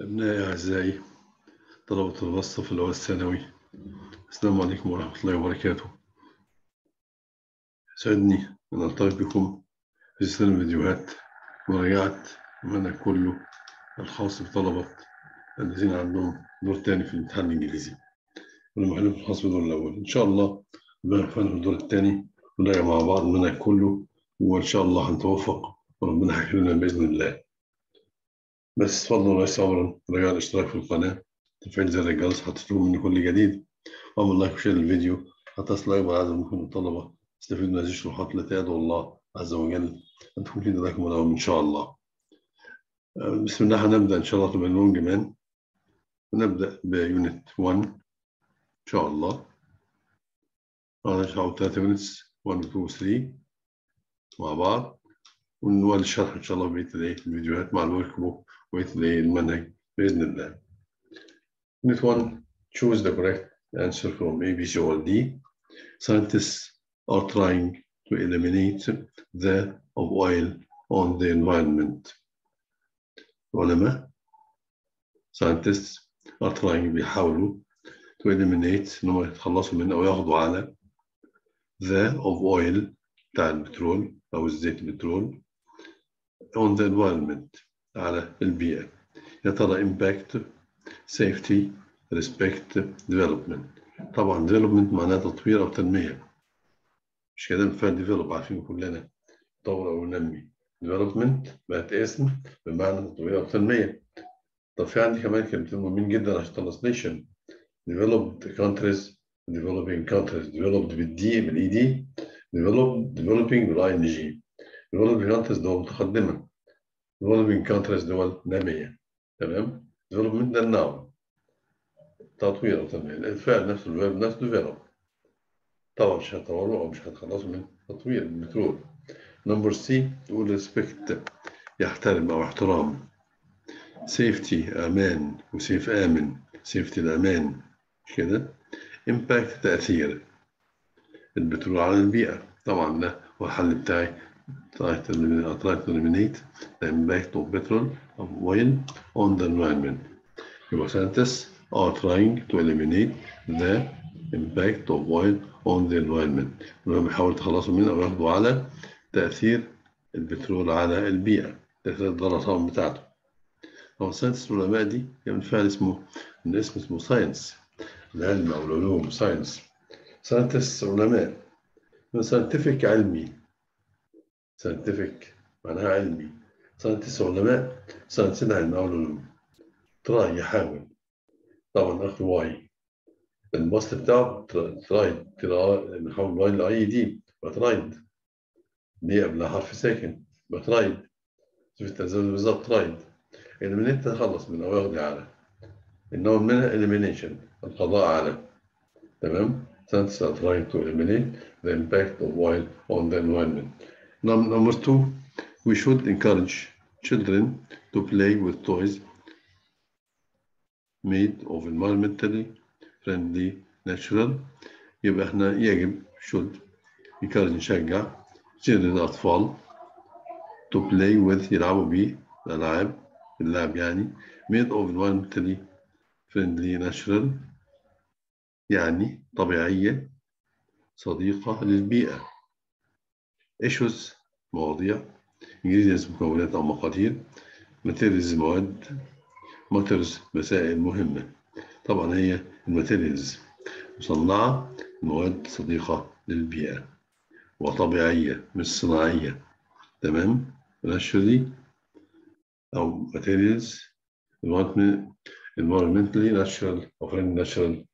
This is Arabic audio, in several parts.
أبنائي أعزائي طلبة الوسط الأول الثانوي. السلام عليكم ورحمة الله وبركاته. يسعدني أن ألتقي بكم في سلسلة فيديوهات مراجعة المنهج كله الخاص بطلبة الذين عندهم دور تاني في الامتحان الإنجليزي. والمعلم الخاص بالدور الأول. إن شاء الله نبقى في الدور الثاني ونراجع مع بعض المنهج كله وإن شاء الله هنتوفق وربنا هيكرمنا بإذن الله. بس تفضلوا ليس امرا رجاء الاشتراك في القناة. تفعيل زر الجرس حتى مني كل جديد. واعمل like و share للفيديو حتى يصل أكبر عدد ممكن من الطلبة يستفيدوا من هذه الشروحات التي ادعو الله عز وجل أن تكون في ذلك ولهم إن شاء الله. بسم الله هنبدأ إن شاء الله باللونجمان ونبدا ب unit 1 إن شاء الله. هنشرح 3 units 1 و 2 و 3 مع بعض. ونولي الشرح إن شاء الله بقية الفيديوهات مع ال workbook وبقية المنهج باذن الله. Unit 1 choose the correct answer from A, B, C, or D. Scientists are trying to eliminate the of oil on the environment. علماء scientists are trying بيحاولوا to eliminate انهم يتخلصوا من أو ياخدوا على the of oil بتاع البترول أو الزيت البترول on the environment على البيئة. يا ترى impact safety respect development طبعا development معناها تطوير أو تنمية. مش كده؟ نفهم develop عارفين كلنا. طور أو نمي development بقت اسم بمعنى تطوير أو تنمية. طب في عندي كمان كلمتين مهمين جدا عشان translation developed countries developing countries developed بال d بال ed developed developing بال ing developed countries دول متقدمة. Developing countries دول نامية تمام؟ Development ده النوع تطوير تنمية الفعل نفسه ال verb نفسه develop طبعا مش هتطوروا أو مش هتخلصوا من تطوير البترول number c تقول respect يحترم أو احترام. Safety أمان. و safe آمن. Safety الأمان. مش كده؟ Impact تأثير. البترول على البيئة. طبعا ده هو الحل بتاعي. Eliminate, try to eliminate the impact of petrol oil on the environment. يبقى scientists are trying to eliminate the impact of oil on the environment. انهم بيحاولوا يتخلصوا منه أو ياخدوا على تأثير البترول على البيئة، تأثير الضرر بتاعته. هو ال scientists العلماء دي من فعل اسمه من اسم اسمه science العلم أو العلوم science. scientists علماء من scientific علمي scientific. معناها علمي. scientists علماء science علم أو علوم try يحاول طبعا أخذ y. البسط بتاعه tried نحول y ل ied ب tried دي قبلها حرف ساكن ب tried شوف التزامن بالظبط tried eliminate تخلص من أو ياخد على النوع منها elimination. القضاء على تمام؟ Are trying to eliminate the impact of oil on the environment. Number two, we should encourage children to play with toys made of environmentally friendly natural يبقى إحنا يجب should encourage نشجع children to play with يلعبوا بيه الألعاب اللعب يعني made of environmentally friendly natural يعني طبيعية صديقة للبيئة issues مواضيع إنجليزي اسم مكونات أو مقادير ماتيريز مواد ماترز مسائل مهمة. طبعا هي الماتيريالز. مصنعة مواد صديقة للبيئة وطبيعية مش صناعية. تمام؟ ناتشرالي أو ماتيريز environmentally natural أو friendly natural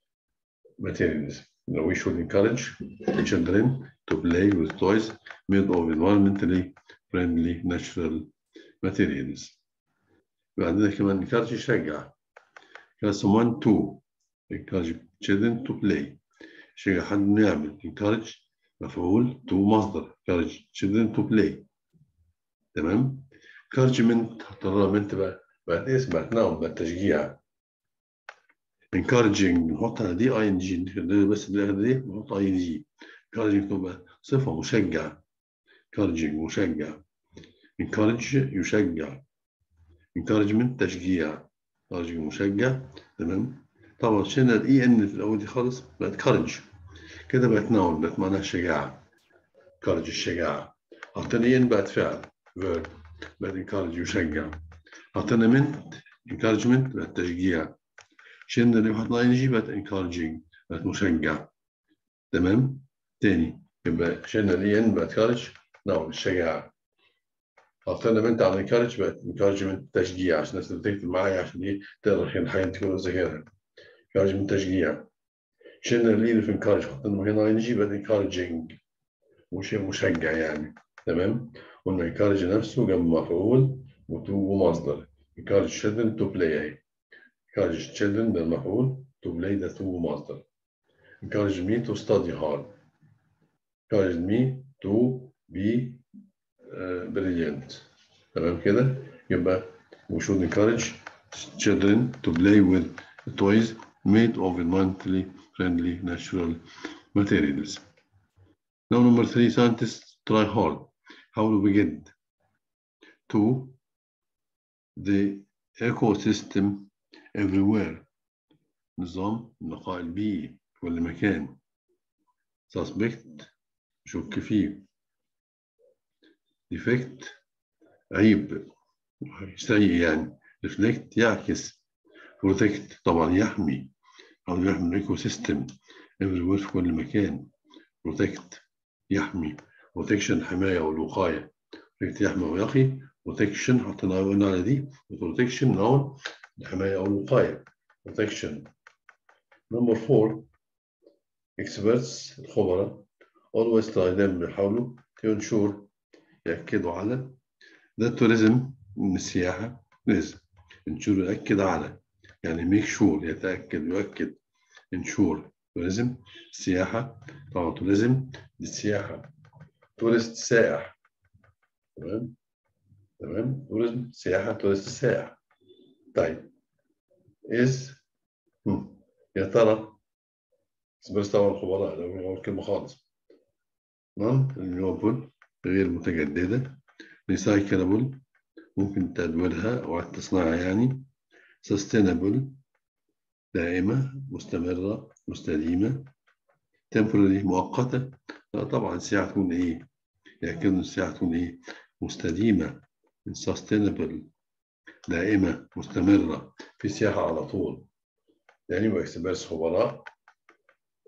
ماتيريز You know, we should encourage children to play with toys made of environmentally friendly natural materials. بعدين كمان encourage يشجع. someone to encourage children to play. يشجع حد انه يعمل encourage مفعول to مصدر encourage children to play. تمام؟ encouragement encouragement بقى بقت اسم بقت نوع بقت تشجيع. encouraging نحط على دي اي ان بس دي نحط اي encouraging تبقى صفة مشجع encouraging مشجع encourage يشجع encouragement تشجيع encouraging مشجع تمام طبعا شلنا الاي ان في الأول دي خالص بقت courage كده بقت نون بقت معناها شجاعة courage الشجاعة حطينا اي ان بقت فعل verb بقت encourage يشجع حطينا من encouragement بقت تشجيع شلنا اللي حطينا ان جي بقت encouraging بقت مشجع تمام تاني. يبقى شلنا الاي ان بقت courage نون الشجاعة. حطينا بنت على encourage بقت encouragement تشجيع عشان الناس بتكتب معايا عشان إيه؟ تقدر الحاجات تكون ذاكرها. encouragement تشجيع. شلنا اللي في encourage حطينا مكانها ان جي بقت encouraging. مش مشجع يعني. تمام؟ قلنا encourage نفسه جنب مفعول ومصدر. encourage children to play. اهي encourage children ده المفعول to play ده تو ومصدر encourage me to study hard. encourage me to be uh, brilliant تمام كده يبقى we should encourage children to play with toys made of environmentally friendly natural materials. Now number three, scientists try hard. How do we get to the ecosystem everywhere? نظام النقاء البيئي في كل مكان. suspect شك فيه. defect عيب. سيء يعني. reflect يعكس. protect طبعا يحمي. أو يحمي الإيكو سيستم everywhere في كل مكان. Protect يحمي. Protection حماية والوقاية protect يحمي ويقي protection حطينا قلنا على دي. Protection نون الحماية أو الوقاية protection. Number four. Experts الخبراء. Always try them بيحاولوا to ensure يأكدوا على ده ال tourism من السياحة لازم ensure يأكد على يعني make sure يتأكد يؤكد ensure tourism السياحة طبعا tourism دي السياحة tourist سائح. تمام؟ تمام؟ tourism سياحة tourist سائح. طيب. Is هم. يا ترى بس طبعا الخبراء ده من كلمة خالص. نون renewable غير متجددة. recyclable ممكن تدويرها أو تصنيعها يعني. sustainable دائمة مستمرة مستديمة. temporary مؤقتة. لا طبعا الساعة تكون إيه؟ لكن الساعة تكون إيه؟ مستديمة. sustainable دائمة مستمرة. في سياحة على طول. يعني واكسبرس خبراء.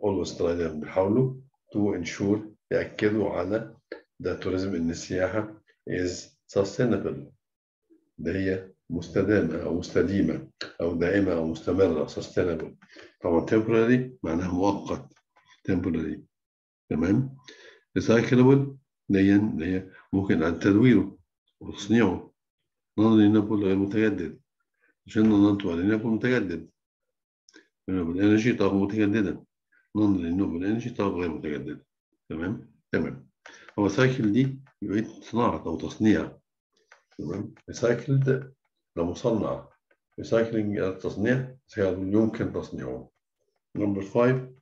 always try بيحاولوا to ensure يأكدوا على ده tourism إن السياحة is sustainable. ده هي مستدامة أو مستديمة أو دائمة أو مستمرة sustainable. طبعا temporary معناها مؤقت temporary. تمام؟ recyclable اللي هي ممكن عن تدويره وتصنيعه. non renewable غير متجدد. عشان non renewable متجدد. energy طاقة متجددة. non renewable energy طاقة غير متجددة. تمام؟ تمام. هو سايكل دي يعيد صناعة أو تصنيع. تمام؟ recycled ده مصنع recycling التصنيع يمكن تصنيعه. Number five.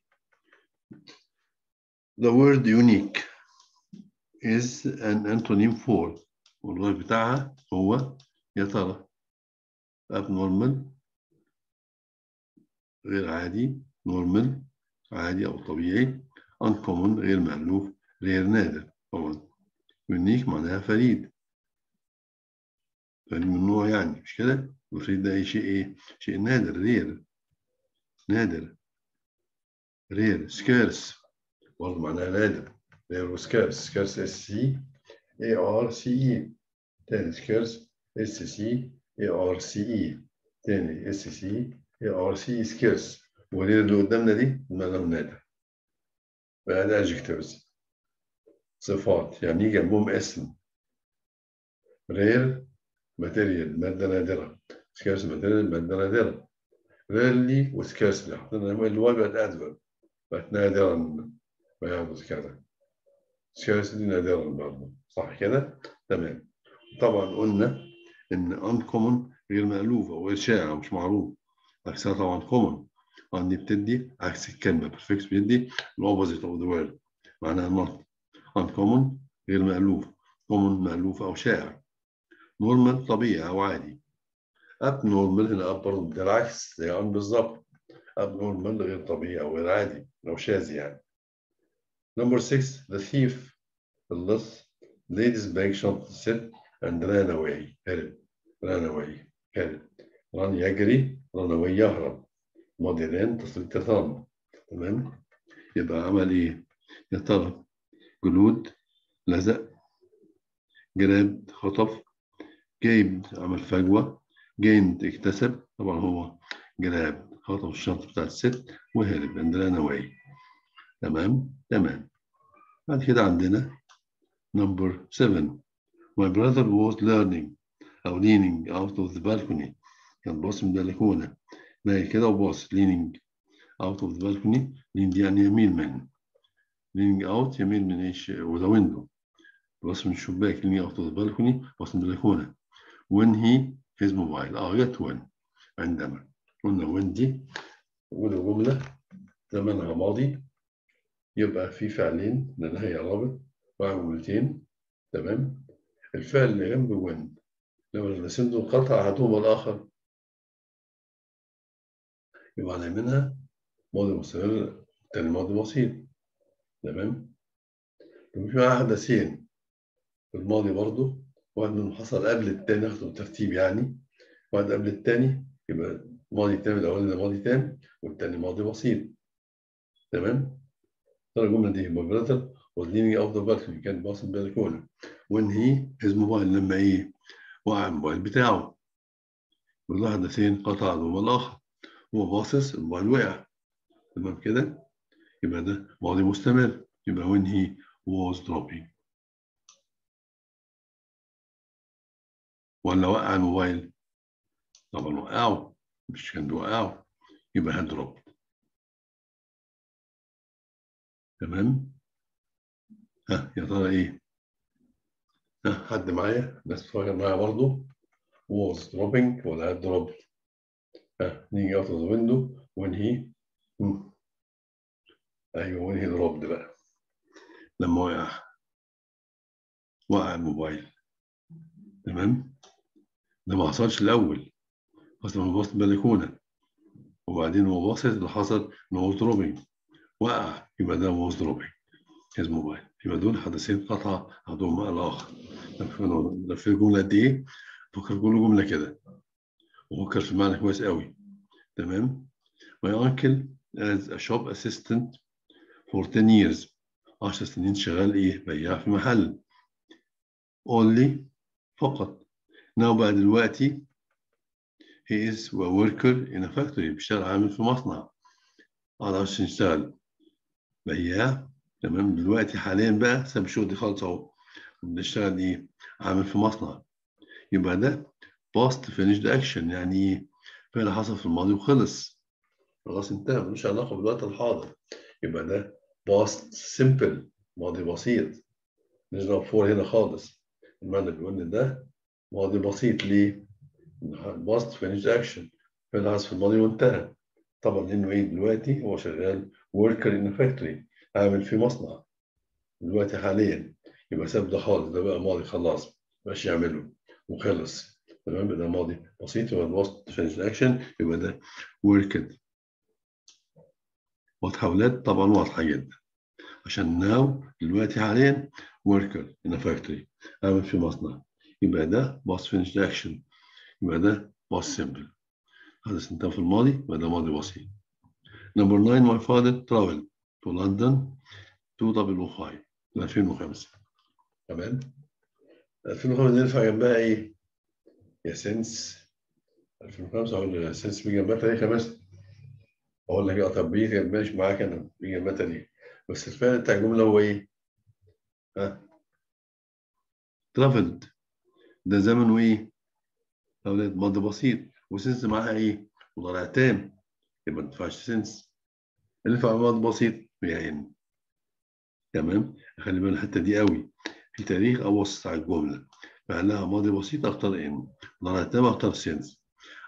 The word unique is an antonym for. والغير بتاعها هو يا ترى abnormal غير عادي. normal عادي أو طبيعي. Uncommon غير مألوف غير نادر طبعا unique معناها فريد فريد من نوع يعني مش كده الفريد ده أي شيء إيه شيء نادر rare نادر rare scarce برضه معناها نادر rare و scarce scarce S C A R C E تاني scarce S C A R C E تاني S C A R C scarce و rare اللي قدامنا دي معناها نادر بقى adjectives صفات. يعني يجي جنبهم اسم rare material. مادة نادرة. scarce material مادة نادرة. rarely و scarcely حطينا اللي هو بقت adverb بقت نادرا. ما يحدث كذا scarcely نادرا برضه صح كده؟ تمام. طبعا قلنا إن uncommon غير مألوف أو شائع مش معروف. عكسها طبعا common. un دي بتدي عكس الكلمة prefix بيدي ال opposite of the word معناها not uncommon غير مألوف common مألوف أو شائع. normal طبيعي أو عادي. abnormal هنا ab برضه بالعكس زي un بالظبط. abnormal غير طبيعي أو غير عادي أو شاذ يعني. number 6 the thief اللص. his bag شنطة الست and ran away هرب ran away هرب. run يجري run away يهرب. Ran تصريف run تمام؟ يبقى عمل إيه؟ يا ترى glued لزق grab خطف gap عمل فجوة gained اكتسب طبعا هو grab خطف الشنطة بتاعت الست وهرب ran away تمام؟ تمام. بعد كده عندنا number 7 my brother was learning أو leaning out of the balcony. كان باص من البلكونة. باقي كده وباص. leaning out of the balcony. lean يعني يميل من. leaning out يميل من إيش؟ وذا window. باص من الشباك leaning out of the balcony. باص من البلكونة. when he his mobile. آه جت when. عندما قلنا when دي. أولى جملة. زمنها ماضي. يبقى في فعلين. لأنها هي رابط مع جملتين. تمام. الفعل اللي جنب وين لو رسمت القطع أحدهما الآخر يبقى منها ماضي مستمر تاني ماضي بسيط تمام في معاها حدثين الماضي برضه واحد منهم حصل قبل التاني ناخده بالترتيب يعني واحد قبل التاني يبقى ماضي تام الأولاني ده ماضي تام والتاني ماضي بسيط تمام ترى الجملة دي my brother was leaning out the كان باص البلكونة when he his mobile لما إيه وقع الموبايل بتاعه كل حدثين قطع عدوهما الآخر هو باصص الموبايل وقع تمام كده يبقى ده ماضي مستمر يبقى when he was dropping ولا وقع الموبايل طبعا وقعه مش كان وقعه يبقى هدروب تمام ها يا ترى إيه ها حد معايا ناس بتتفرج معايا برضه was dropping ولا had dropped. نيجي of the window when he مم. أيوه he dropped بقى. لما وقع. وقع الموبايل. تمام؟ ده ما حصلش الأول. حصل لما باص البلكونه وبعدين هو باصص اللي حصل إن هو دروبينج وقع يبقى ده was dropping. his موبايل يبقى دول حدثين قطع أحدهما الآخر لو في جملة قد إيه؟ فكر كل جملة كده. وفكر في المعنى كويس قوي. تمام؟ My uncle as a shop assistant for 10 years. 10 سنين شغال إيه؟ بياع في محل. Only فقط. Now بقى دلوقتي he is a worker in a factory. بيشتغل عامل في مصنع. على عشان يشتغل بياع تمام؟ دلوقتي حاليا بقى ساب الشغل دي خالص أهو. بنشتغل إيه؟ عامل في مصنع. يبقى ده past finished action يعني فعل حصل في الماضي وخلص. خلاص انتهى ملوش علاقة بالوقت الحاضر. يبقى ده past simple ماضي بسيط. مش for هنا خالص. المعنى بيقول إن ده ماضي بسيط. ليه؟ past finished action. فعل حصل في الماضي وانتهى. طبعا لأنه إيه؟ دلوقتي هو شغال worker in factory عامل في مصنع. دلوقتي حاليا. يبقى ساب ده خالص ده بقى ماضي خلاص. ماشي يعمله. وخلص. تمام؟ ده ماضي بسيط يبقى ال past action يبقى ده worked وتحولات طبعا واضحة جدا. عشان now دلوقتي حاليا worker in factory عامل في مصنع. يبقى ده past finished action يبقى ده past simple حدث انتهى في الماضي يبقى ده ماضي بسيط. number 9 my father traveled to London 2005 2005 تمام؟ 2005 ينفع جنبها إيه؟ يا since 2005 أقول يا سنس جنبها تاريخ مثلا أقول لك آه طب ماشي معاك أنا جنبها تاريخ بس الفعل بتاع الجملة هو إيه؟ ها؟ ترافلد. ده زمنه إيه؟ أولاد ماضي بسيط. وسنس معاها إيه؟ مضارع تام. يبقى ما تنفعش سنس اللي ينفع ماضي بسيط يعني تمام؟ خلي بالك الحتة دي قوي. في تاريخ ابص على الجملة. فعلها ماضي بسيط اختار in مضارع تام اختار since.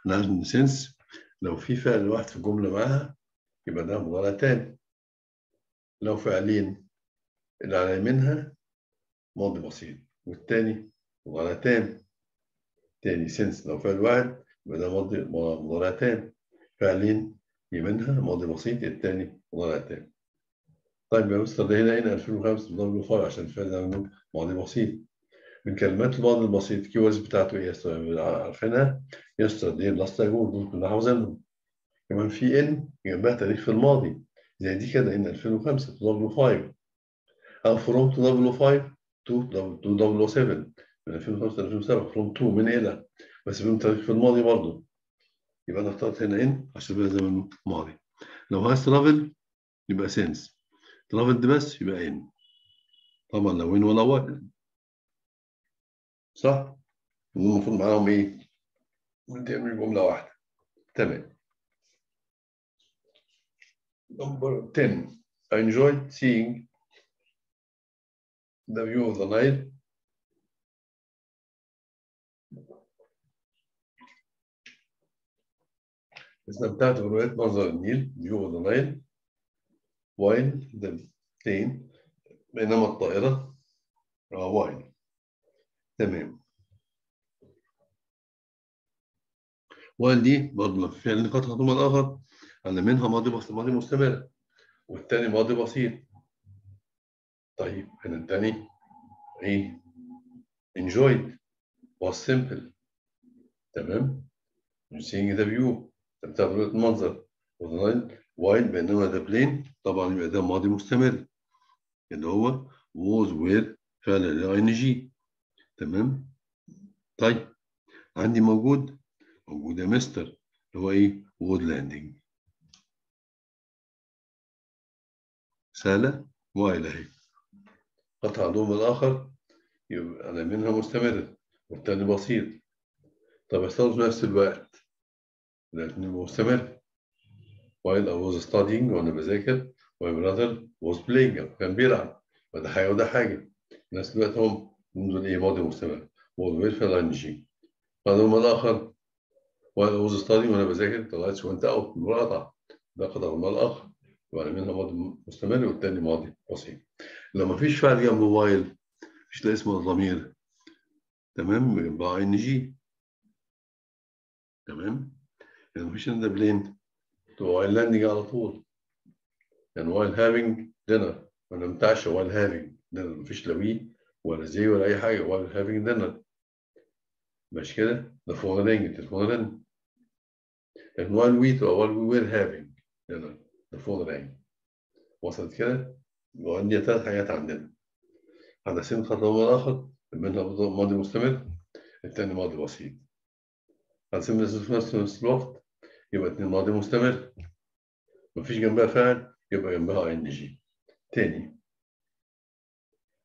أنا عارف إن since لو في فعل واحد في الجمله معاها يبقى ده مضارع تام. لو فعلين اللي على منها ماضي بسيط والتاني مضارع تام. تاني since لو فعل واحد يبقى ده ماضي مضارع تام. فعلين منها ماضي بسيط الثاني مضارع تام. طيب يا مستر ده هنا هنا 2005 ضرب فاي عشان الفعل ده ماضي بسيط. من كلمات الماضي البسيط كيوردز بتاعته إيه عارفينها؟ يستر دي لاست يقول دول كنا حافظينهم كمان في ان جنبها تاريخ في الماضي. زي دي كده ان 2005 تو 5 أو فروم تو 5 تو تو 7 من 2005 ل 2007 فروم 2 من إلى. بس بدون تاريخ في الماضي برضه. يبقى أنا اخترت هنا ان عشان يبقى زمن ماضي لو عايز ترافل يبقى سينس ترافل دي بس يبقى ان طبعا لو ان ولا وقت صح؟ المفروض معاهم إيه؟ تعمل جملة واحدة تمام Number 10. I enjoyed seeing the view of the Nile. استمتعت برؤية منظر النيل view of the Nile while the plane بينما الطائرة آه while تمام. دي برضه فعل نقاط خطوة الآخر. أنا منها ماضي بسيط ماضي مستمر والتاني ماضي بسيط. طيب هنا التاني إيه؟ Enjoyed. Was simple. تمام؟ Seeing the view. استمتعت المنظر. While بينما the plane طبعا يبقى ده ماضي مستمر. اللي هو was were فعل ال ing. تمام؟ طيب عندي موجود موجود يا مستر اللي هو إيه؟ wood landing سهلة؟ وإلى هي. قطع دوم الآخر يبقى أنا منها مستمرة. والتاني بسيط. طب في نفس الوقت. لكن مستمر. While I was studying وأنا بذاكر my brother was playing. كان بيلعب. فده حاجة وده حاجة. في نفس الوقت هم مستمر was will في الإنجي الدوم الآخر was studying وأنا بذاكر طلعت وأنت أوت منقطع ده قطع دوم الآخر يعني منها ماضي مستمر والتاني ماضي بسيط لو ما فيش فعل جنب وايل مش ده اسمه الضمير تمام يبقى ان جي تمام يعني مفيش عندنا بلين وايل لاندنج على طول يعني وايل هافينج دينر ما نمتعش وايل هافينج دينر مفيش لا وي ولا زي ولا أي حاجة. وايل هافينج دينر مش كده؟ ده التليفون رن لكن while we تبقى while we were having dinner ال phone rang وصلت كده؟ وعندي ثلاث حاجات عندنا. هندسين خطوة الآخر منها ماضي مستمر الثاني ماضي بسيط. هنسمي في نفس الوقت يبقى اتنين ماضي مستمر. مفيش جنبها فاعل يبقى جنبها ing تاني.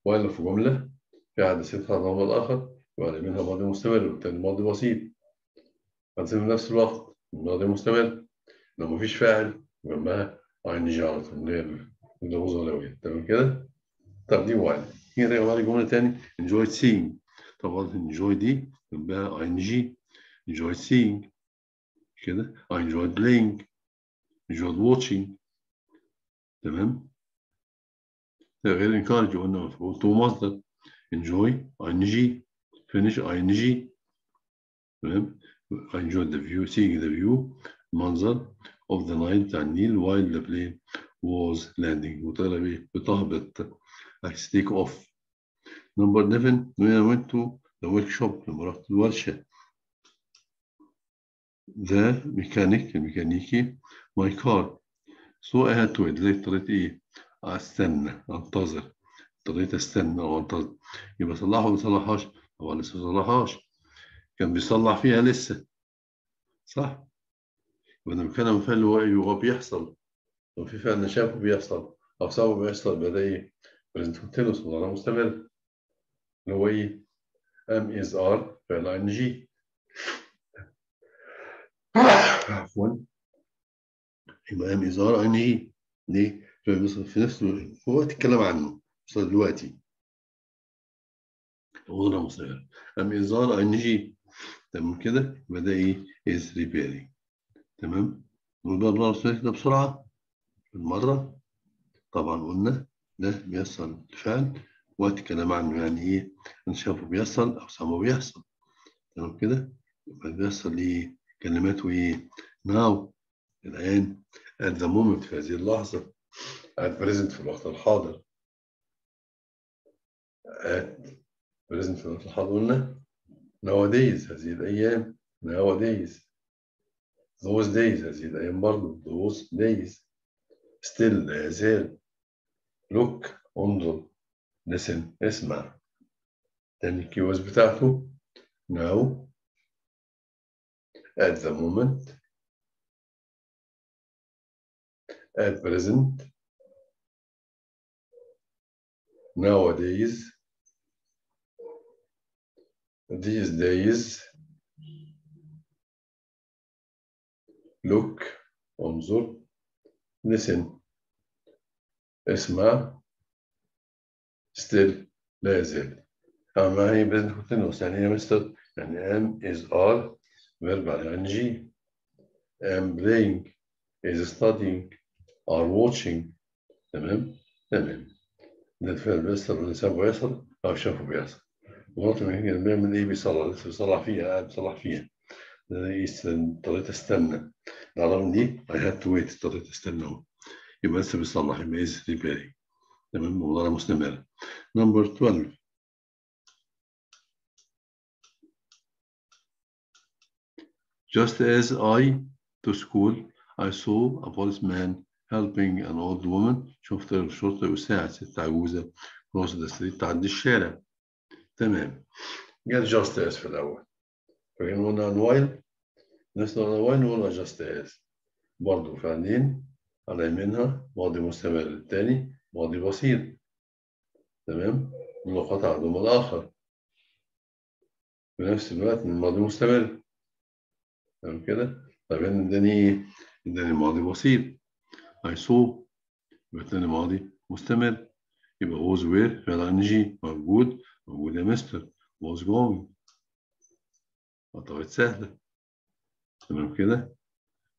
وإلا في جملة. في حدثين خطوة الآخر يبقى منها ماضي مستمر والتاني ماضي بسيط. في نفس الوقت ماضي مستمر. لو مفيش فاعل جنبها ان جي على طول اللي هي اللغوظ الأولوية تمام كده؟ دي واحد. هنا يا جماعة جملة تاني enjoyed seeing. طبعا enjoy دي جنبها ing. Enjoyed seeing. كده؟ I enjoyed playing. Enjoyed watching. تمام؟ ده غير encourage قلنا مفعول تو مصدر enjoy ing finish ing تمام I enjoyed the view seeing the view منظر of the night بتاع النيل while the plane was landing وطلع بتهبط I take off number 11 when I went to the workshop لما رحت الورشة the mechanic الميكانيكي my car so I had to wait اضطريت إيه استنى انتظر اضطريت استنى أو انتظر يبقى صلحه ولا صلحهاش؟ هو لسه ما صلحهاش. كان بيصلح فيها لسه. صح؟ يبقى أنا بتكلم فعل هو بيحصل. لو في فعل شافه بيحصل أو سبب بيحصل يبقى إيه؟ present continuous مضارع مستمر اللي هو إيه؟ am is are فعل ing. عفوا. يبقى am is are ing. ليه؟ في نفس الوقت. الكلام عنه. وصل دلوقتي. مضارع مستمر am is are ing تمام كده؟ يبقى ده إيه؟ is repairing تمام؟ نقول بقى ده بسرعة. بالمرة. طبعا قلنا ده بيحصل الفعل وقت الكلام عنه يعني إيه؟ أنا شايفه بيحصل أو سامعه بيحصل. تمام كده؟ بيحصل إيه؟ كلماته إيه؟ Now. الآن. At the moment. في هذه اللحظة. At present في الوقت الحاضر. At present في قلنا nowadays هذه الأيام nowadays those days هذه الأيام برضه those days still لا يزال look انظر listen اسمع تاني الكيوز بتاعته now at the moment at present nowadays these days look انظر listen اسمع still لا يزال أما هي present continuous يعني هي مستر يعني am is are verb على ing am playing is studying are watching تمام تمام ده الفعل بيصل اللي سابه يصل أو شافه بيصل مرات من هنا بيعمل إيه؟ بيصلح لسه بيصلح فيها بيصلح فيها. اضطريت استنى. العربي دي I had to wait اضطريت استنى أهو. يبقى لسه بيصلح يبقى is repairing تمام؟ مضارع مستمر. نمبر 12 Just as I to school I saw a policeman helping an old woman. شفت الشرطة يساعد ست عجوزة cross the street تعدي الشارع. تمام. جت just as في الأول. فاكرين قلنا while. نسمع عن while نقول just as. برضه فعلين على يمينها. ماضي مستمر التاني ماضي بسيط. تمام؟ نقاط عدم الآخر. في نفس الوقت من ماضي مستمر. تمام كده؟ طب هنا اداني اداني ماضي بسيط. I saw. يبقى اداني ماضي مستمر. يبقى was where فعل انجي موجود. موجود يا مستر was going أعتقد سهلة. تمام كده؟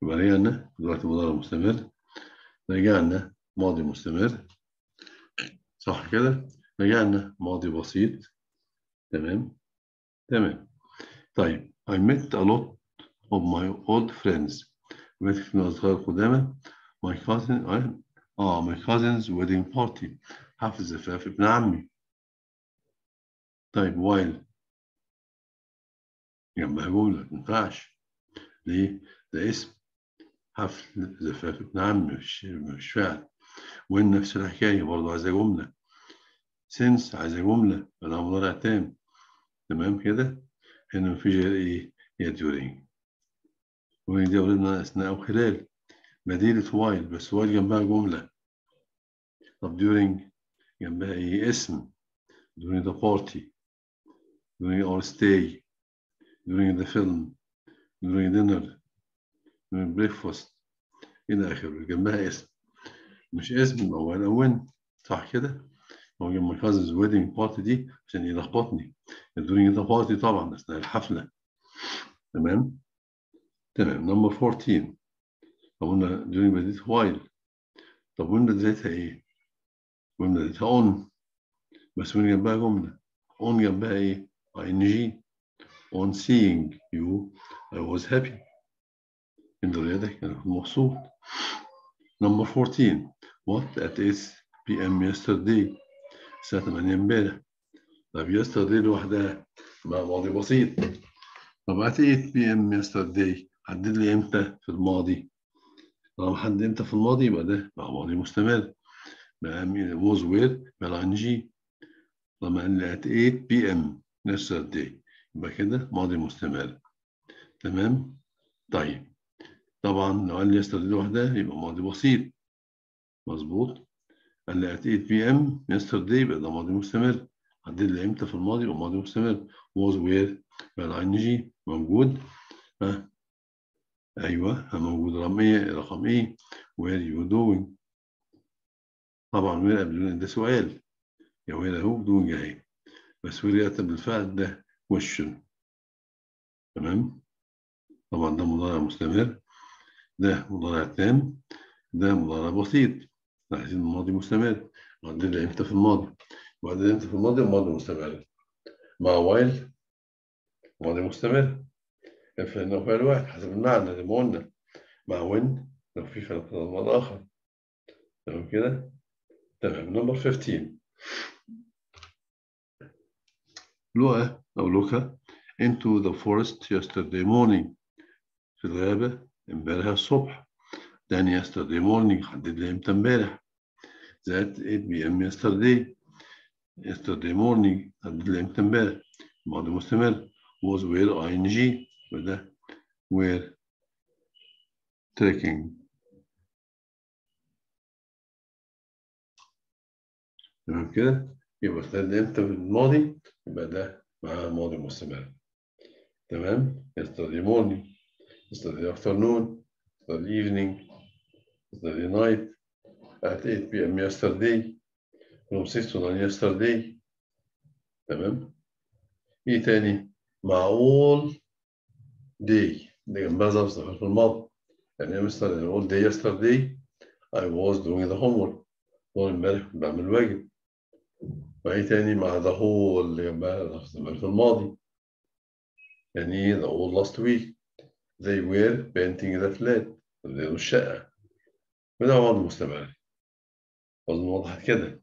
يبقى رجعنا. دلوقتي مضارع مستمر. رجعنا ماضي مستمر. صح كده؟ رجعنا ماضي بسيط. تمام؟ تمام. طيب I met a lot of my old friends. Met في الأصدقاء القدامى. My cousin آه my cousin's wedding party. حفل زفاف ابن عمي. طيب while جنبها جملة ما ينفعش. ليه؟ ده اسم حفل زفاف ابن عمي مش مش فعل. وين نفس الحكاية؟ برضه عايزة جملة سنس عايزة جملة أنا مضارع تام. تمام كده؟ هنا مفيش غير إيه؟ هي during when دي أولادنا أثناء أو خلال؟ بديلة while بس while جنبها جملة. طب during جنبها إيه؟ اسم. during the party during our stay during the film during dinner during breakfast. إلى آخره. جنبها اسم؟ مش اسم أو ولا when؟ صح كده؟ هو جنب ال cousin's wedding party دي عشان يلخبطني during the party طبعا أثناء الحفلة. تمام؟ تمام. نمبر 14 طب قلنا during بديت while. طب وين بدايتها إيه؟ وين بدايتها on. بس وين جنبها جملة on جنبها إيه؟ Ing on seeing you I was happy إن الرياضة كان مبسوط number 14 what at 8 p.m. yesterday الساعة 8 امبارح طب yesterday لوحدها ماضي بسيط طب at 8 p.m. yesterday حدد لي إمتى في الماضي طالما حدد إمتى في الماضي يبقى ده مع ماضي مستمر بقى was where بقى ing لما قال لي at 8 p.m. yesterday يبقى كده ماضي مستمر. تمام؟ طيب. طبعا لو قال لي yesterday لوحدها يبقى ماضي بسيط. مظبوط. قال لي at 8 p.m. yesterday يبقى ده ماضي مستمر. حدد لي إمتى في الماضي يبقى ماضي مستمر. Was where بقى ing موجود. ها؟ أيوه. موجود رقم إيه رقم إيه where you doing? طبعا where قبل ده سؤال. يا where اهو doing اهي يأتي بالفعل question تمام؟ طبعا ده مضارع مستمر ده مضارع تام ده مضارع بسيط. عايزين الماضي مستمر. بعدين إمتى في الماضي. بعدين إمتى في الماضي الماضي مستمر. مع while ماضي مستمر. فإنه فعل واحد حسب المعنى زي ما قلنا. مع when لو في فعل آخر. تمام كده؟ تمام. number 15 لقى أو لوكا into the forest yesterday morning في الغابة امبارح الصبح then yesterday morning حدد لي امتى امبارح that 8 p.m. yesterday yesterday morning حدد لي امتى امبارح الماضي مستمر was where ing وده where trekking تمام كده يبقى استخدم امتى في الماضي يبقى ده مع ماضي مستمر تمام yesterday morning yesterday afternoon yesterday evening yesterday night at 8 p.m. yesterday from 6 to 9 yesterday تمام إيه تاني مع all day دي جنبها ظرف في الماضي يعني يا مستر all day yesterday I was doing the homework طول امبارح بعمل واجب وايه تاني مع the whole اللي جنبها في الماضي. يعني the whole last week. They were painting the flat بيبنوا الشقة وده ماضي مستمر أظن وضحت كده.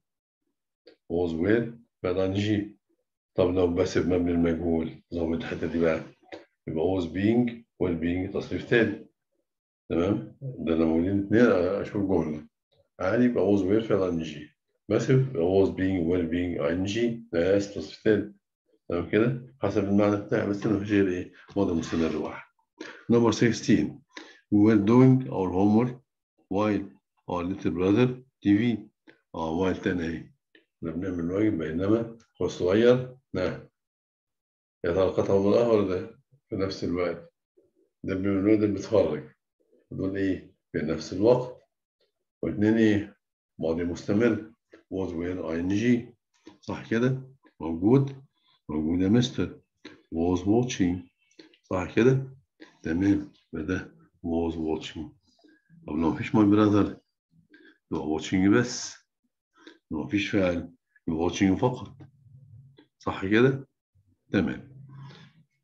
Was were بعد عن جي طب لو بسيب مبني المجهول زود الحتة دي بقى. يبقى was being well being تصريف تاني. تمام؟ ده أنا موجودين اتنين أشوف جملة. عادي يبقى was were فعل عن يبقى was being well being جي ده اس تصريف تاني تمام كده؟ حسب المعنى بتاعي. بس أنا مفيش غير إيه؟ ماضي مستمر واحد. Number 16 we were doing our homework while our little brother TV آه while تاني اهي كنا بنعمل واجب بينما هو الصغير يا ترى قطعه من ولا ده؟ في نفس الوقت. ده بيقولوا ده بيتفرج. دول إيه؟ في نفس الوقت. واثنين إيه؟ ماضي مستمر. Was where ing صح كده؟ موجود. موجود يا مستر. Was watching. صح كده؟ تمام. ده was watching. طب لو مفيش my brother يبقى watching بس. لو مفيش فعل يبقى watching فقط. صح كده؟ تمام.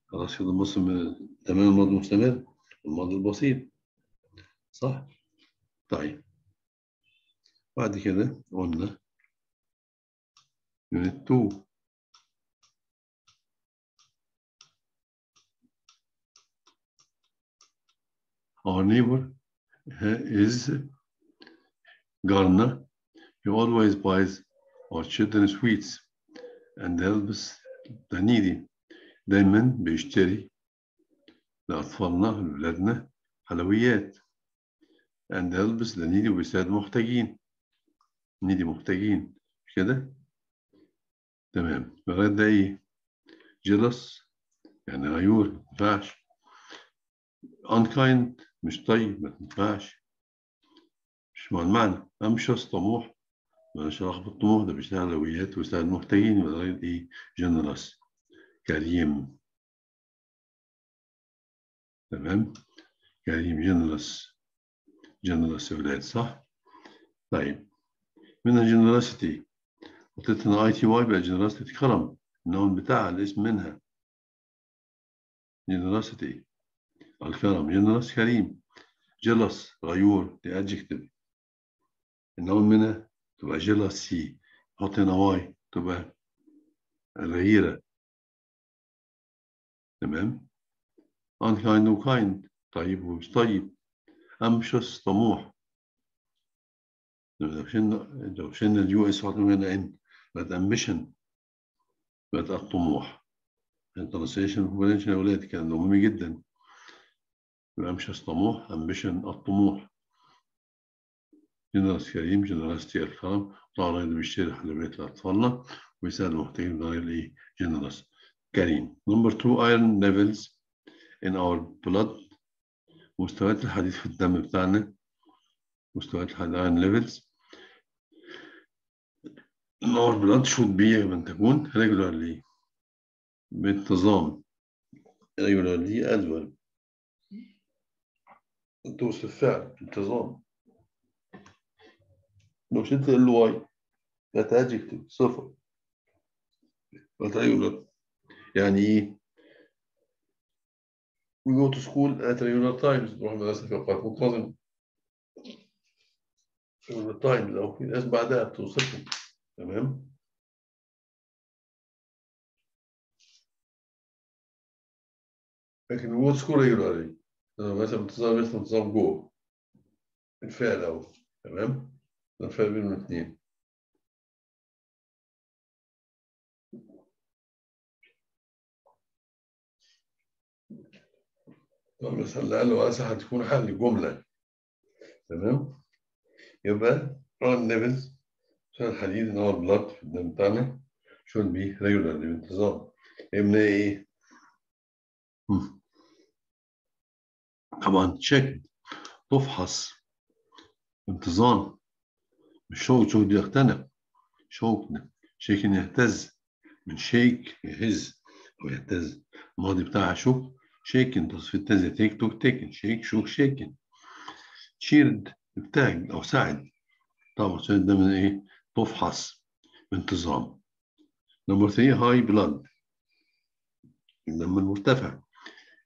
خلاص كده بص تمام الماضي المستمر. الماضي البسيط. صح؟ طيب. بعد كده قلنا يونت 2 Our neighbor is Garner. He always buys our children sweets and helps the needy. دايما بيشتري لأطفالنا لأولادنا حلويات and helps the needy وبيساعد محتاجين needy محتاجين كده؟ تمام. لغاية ده إيه؟ jealous يعني غيور ما ينفعش. unkind مش طيب ما تنفعش مش مع المعنى ambitious طموح. مالناش علاقة بالطموح ده بيشتغل أولويات ويساعد المحتاجين لغاية إيه؟ generous. كريم. تمام؟ كريم generous generous يا ولاد صح؟ طيب. من ال generosity حطيت هنا ity بقى generosity كرم ال noun بتاعها الاسم منها؟ generosity الكرم. generous كريم. jealous. غيور. دي adjective ال noun منها تبقى jealousy حط هنا y تبقى غيرة. تمام؟ Unkind و kind طيب ومش طيب. ambitious طموح. لو شلنا لو شلنا ال us حطينا هنا n بقت ambition بقت الطموح ال translation comprehension يا ولاد كان مهم جدا. ambitious طموح ambition الطموح generous كريم generosity الكرم طبعا اللي بيشتري حلويات لأطفالنا ويساعد المحتاجين بغير إيه generous كريم. number 2 iron levels in our blood. مستويات الحديد في الدم بتاعنا. مستويات الحديد iron our blood should be أن تكون regularly بانتظام regularly adverb توصف فعل انتظام لو شلت ال واي بقت adjective صفة بقت regular يعني إيه we go to school at regular times نروح المدرسة في أوقات منتظمة regular times لو في ناس بعدها بتوصفهم تمام؟ لكن school regularly مثلا انتظام مثل انتظام جو الفعل أهو تمام؟ الفرق بين الاثنين مثلا لعل وعسى هتكون حل جملة. تمام؟ يبقى levels عشان الحديد اللي هو البلاد في الدم بتاعنا should be regularly بانتظام يبقى إيه؟ مم. طبعا تشيك تفحص. بانتظام مش شوك بيقتنع شوك شيك يهتز. من شيك يهز. أو يهتز. الماضي بتاعها شوك شيكن تصفية تزي تيك توك تيكن شيك شوك شيكن شيرد. ابتاج أو ساعد. طبعا عشان ده من إيه؟ تفحص بانتظام نمبر 3 هاي بلاد الدم المرتفع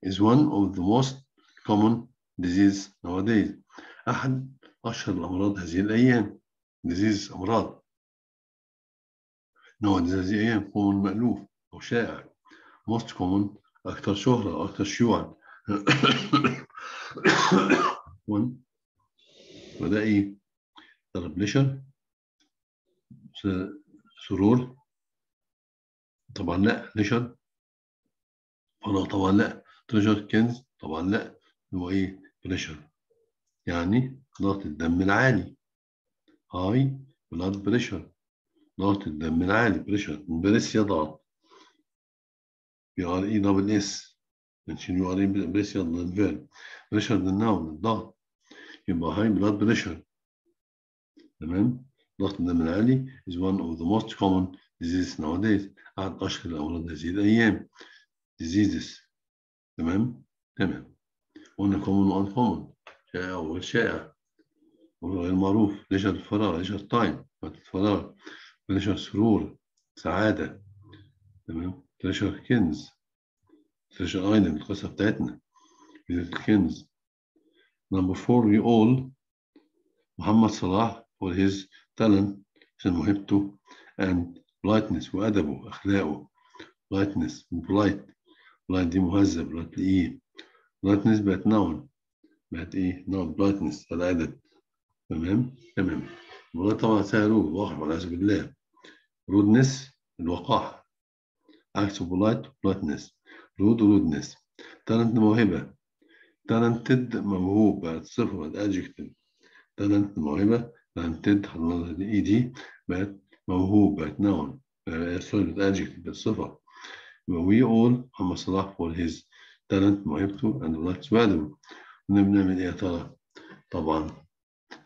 is one of the most common disease nowadays. أحد أشهر الأمراض هذه الأيام. disease أمراض. نوع هذه الأيام common مألوف أو شائع. most common أكثر شهرة أكثر شيوعا. one وده إيه؟ pleasure سرور. طبعا لا. leisure فراغ طبعا لا. treasure كنز طبعا لا. هو إيه؟ pressure يعني ضغط الدم العالي. high blood pressure ضغط الدم العالي pressure press يضغط p r e double s. عشان u r e؟ press يضغط ال verb. pressure ده ال noun الضغط يبقى high blood pressure تمام؟ ضغط الدم العالي is one of the most common diseases nowadays. أحد أشهر الأمراض هذه الأيام diseases. تمام تمام قلنا common و uncommon شائع وغير شائع وغير معروف leisure الفراغ leisure time وقت الفراغ pleasure السرور سعادة تمام treasure الكنز Treasure Island القصة بتاعتنا الكنز number four we all محمد صلاح for his talent عشان موهبته and politeness وأدبه أخلاقه politeness polite polite دي مهذب polite إيه politeness بقت noun بقت إيه noun politeness هذا عدد تمام تمام والله طبعا سهلوه واحد والعياذ بالله rudeness الوقاحة عكس polite politeness rude rudeness talent موهبة talented موهوب بقت صفة بقت adjective talent موهبة talented حضرنا الاي دي؟ بقت موهوب بقت noun سوري بقت adjective بقت صفة. يبقى we all محمد صلاح for his talent موهبته and likes value بنعمل إيه يا ترى؟ طبعا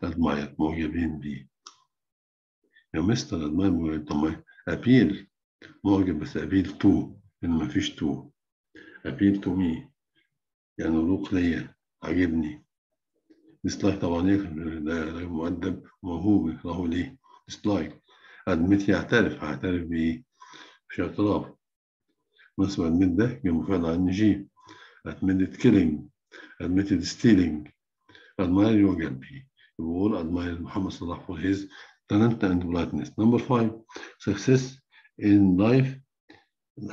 admire معجبين بيه. يا مستر admire معجب طب appeal. معجب بس appeal to إن مفيش to. appeal to me. يعني روق ليا عاجبني. dislike طبعا يكره ده مؤدب وموهوب يكرهه ليه dislike admit يعترف هعترف بايه مش اعتراف. مناسبة admit ده جنب فعل ing. admitted killing. admitted stealing. admire يعجب به. يقول admire محمد صلاح for his talent and politeness number five success in life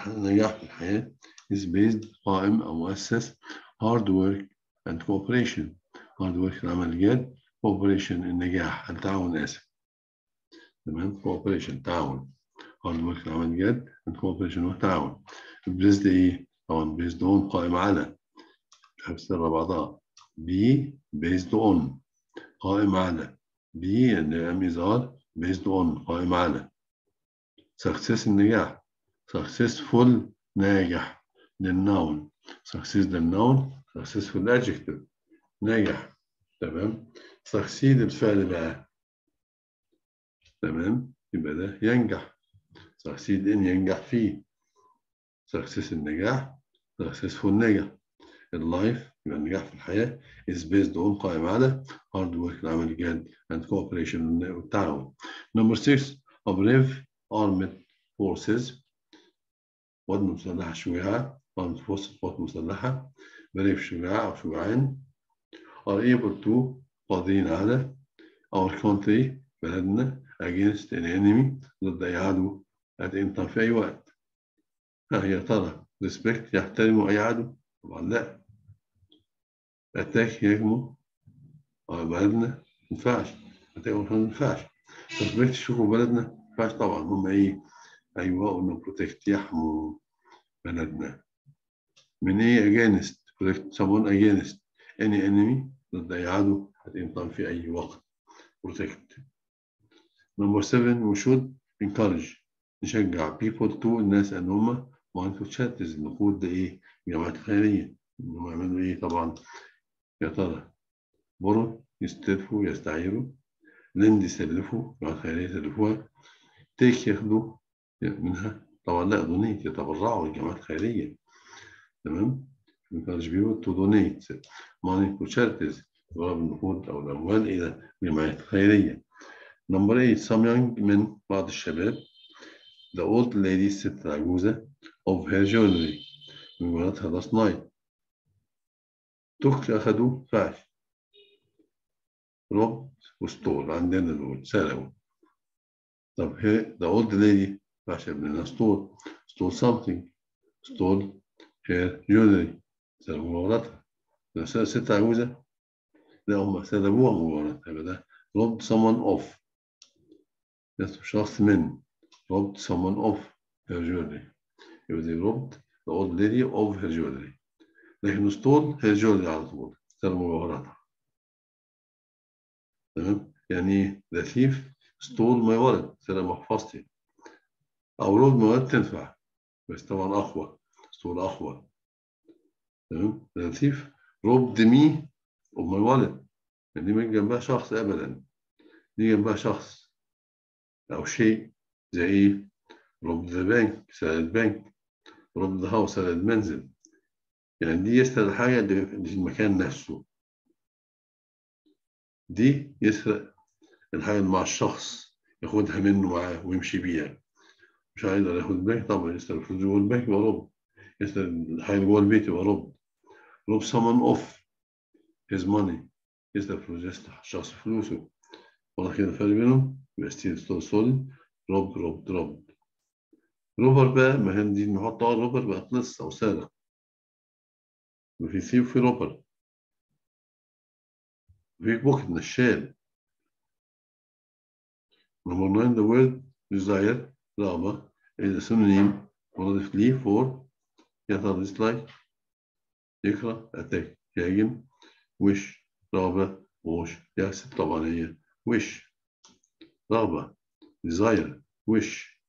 النجاح في الحياة is based قائم أو مؤسس hard work and cooperation. hard work العمل الجاد cooperation النجاح التعاون آسف. تمام؟ cooperation تعاون. hard work العمل الجاد cooperation والتعاون based إيه؟ طبعا based on قائم على. الحفظ الرابع اعضاء be based on قائم على. be اللي هي based on قائم على. success النجاح. successful ناجح. لل noun success لل noun successful adjective ناجح تمام؟ succeed الفعل بقى تمام؟ يبقى ده ينجح. succeed in ينجح فيه success النجاح successful نجح ال life يبقى النجاح في الحياة is based on قائم على hard work العمل الجاد and cooperation والتعاون. Number six a brave armed forces. قوات مسلحة شيوعية armed forces قوات مسلحة. بريف شجاع أو شجعان are able to قادرين على our country بلدنا against an enemy ضد أي عدو. At any time في أي وقت. ها يا ترى. Respect يحترموا أي عدو. طبعا لا. Attack على بلدنا. ما ينفعش. Attack ما ينفعش. Respect يشوفوا بلدنا. ما ينفعش طبعا. هم إيه أيوه قلنا protect يحموا بلدنا. من إيه against. Protect someone against any enemy. عدو at في أي وقت. Protect. Number seven we should encourage. نشجع people to الناس إن هم want to charities النقود ده إيه؟ جماعات خيرية. انهم يعملوا إيه؟ طبعا يا ترى borrow يستلفوا يستعيروا. lend يسلفوا جماعات خيرية يسلفوها take ياخدوا منها. طبعا لا donate يتبرعوا. للجماعات الخيريه تمام؟ Encourage people to donate. Money to charities ضرب النقود أو الأموال إلى جمعيات خيرية. number 8 some young men بعض الشباب. The old lady الست العجوزة of her jewelry. من جوالاتها last night. took أخدوا فعل. Robbed وستول عندنا دول سرقوا طب هي the old lady فعش ابننا stole stole something. Stole her jewelry. سرقوا جوالاتها الست عجوزة لا robbed someone off ده شخص من robbed someone of her jewelry. يبقى they robbed the old lady of her jewelry. لكن stole her jewelry على طول. سرق مجوهراتها. تمام؟ يعني the thief stole my wallet. سرق محفظتي. أو robbed my wallet تنفع. بس طبعا أقوى. stole أقوى. تمام؟ the thief robbed me of my wallet. يعني من جنبها شخص أبدا. دي جنبها شخص أو شيء زي إيه؟ rob the bank سرق البنك rob the house سرق المنزل يعني دي يسرق الحاجة اللي في المكان نفسه دي يسرق الحاجة مع الشخص ياخدها منه معاه ويمشي بيها مش هيقدر ياخد البنك طبعا يسرق الفلوس جوه البنك يبقى يسرق الحاجة جوه البيت يبقى rob someone of his money. يسرق فلوس يسرق الشخص فلوسه كده الفرق بينهم يبقى steal stole stolen rob robbed robbed robber بقى ما هي دي نحطها robber بقت لص أو سارق وفي thief في robber. وفي pickpocket نشال number 9 the word desire رغبة is a synonym مرادف ليه for يا dislike يكره أتاي جايم وش؟ رابع وش؟ ياس طبعانية وش؟ رابع ديزاير وش؟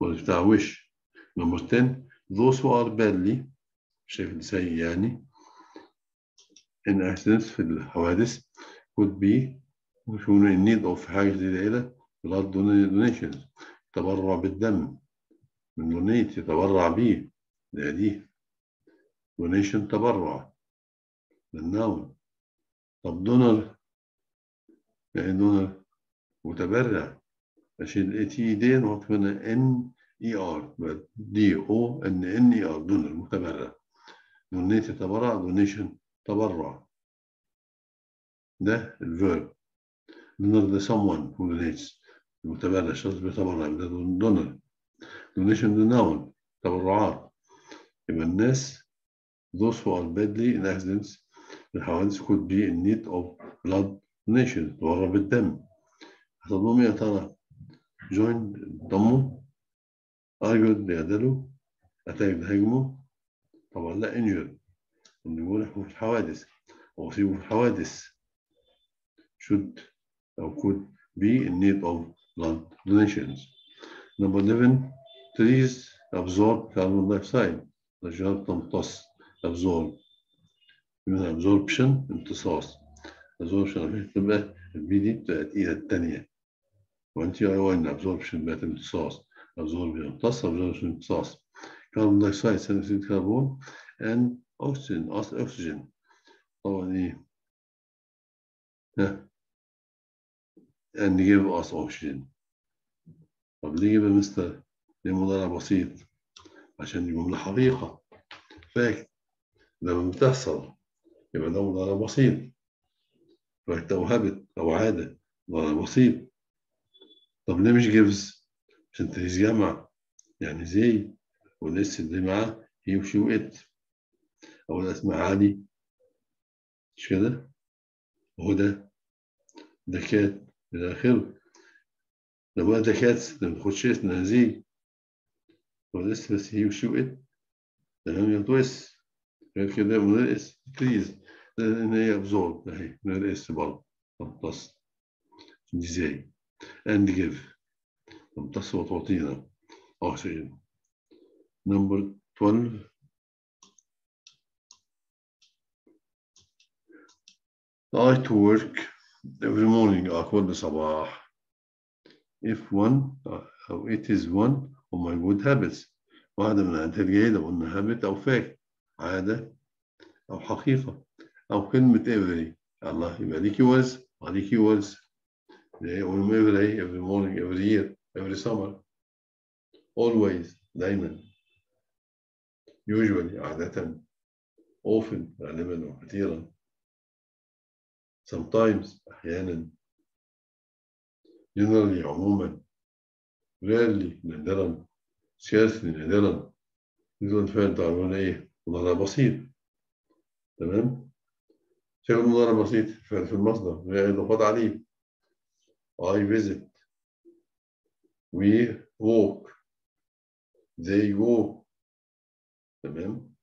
والبتاع وش؟ نمبر 10 ذوس هو ار بادلي شايف سيء يعني ان اكسيدنت في الحوادث would be يكونوا in need of حاجة جديدة إلى blood donations. تبرع بالدم. من donate يتبرع بيه لأديه donation تبرع بال noun طب donor يعني donor متبرع. اشيل A T دي نحط هنا N E R دي أو N N E R donor متبرع. donate تبرع donation تبرع. ده ال verb donor ده someone who donates. المتبرع شخص بيتبرع ده donor. donation ده noun تبرعات. يبقى الناس those who are badly in accidents الحوادث could be in need of blood donation تبرع بالدم هتضمهم يا ترى join ضموا argued بيعدلوا attacked هاجموا طبعا لا injured نقول إحنا في الحوادث أو أصيبوا في الحوادث should أو could be in need of blood donations number 11 trees absorb carbon dioxide الأشجار تمتص absorb منها absorption امتصاص absorption تبقى البي دي بتبقى تقيلة التانية. وأنت اي وان absorption بقت امتصاص absorb يمتص absorption امتصاص. carbon dioxide ثاني الكربون and oxygen oxygen طبعا إيه؟ and give us oxygen. طب ليه يبقى مستر؟ ليه مضارع بسيط. عشان جملة حقيقة fact. لما بتحصل يبقى ده مضارع بسيط right أو habit أو عادة مضارع بسيط طب ليه مش gives؟ عشان تقيس جمع. يعني زي ولسه دي معاه هي وشي وإت. أو الأسماء عادي. مش كده؟ وهدى دكات إلى آخره. لما بقى دكات ما بتاخدش اسم زي. ولسه بس هي وشي وإت. تمام ينطوس غير بليز لأن هي ابزورب اهي من غير اس برضه تمتص دي زي اند جيف تمتص وتعطينا اكسجين نمبر 12 I to work every morning. كل صباح if one أو it is one of my good habits. واحدة من العادات الجيدة قلنا habit أو fact عادة أو حقيقة أو كلمة every الله يبقى keywords ودي keywords اللي هي قولهم every every morning every year every summer always دايما usually عادة often غالبا وكثيرا sometimes أحيانا generally عموما rarely نادرا scarcely نادرا يكون فعل تعرفون إيه مضارع بسيط. تمام؟ شكل مضارع بسيط في المصدر وهي إضافات عليه. I visit. We walk. They go. تمام؟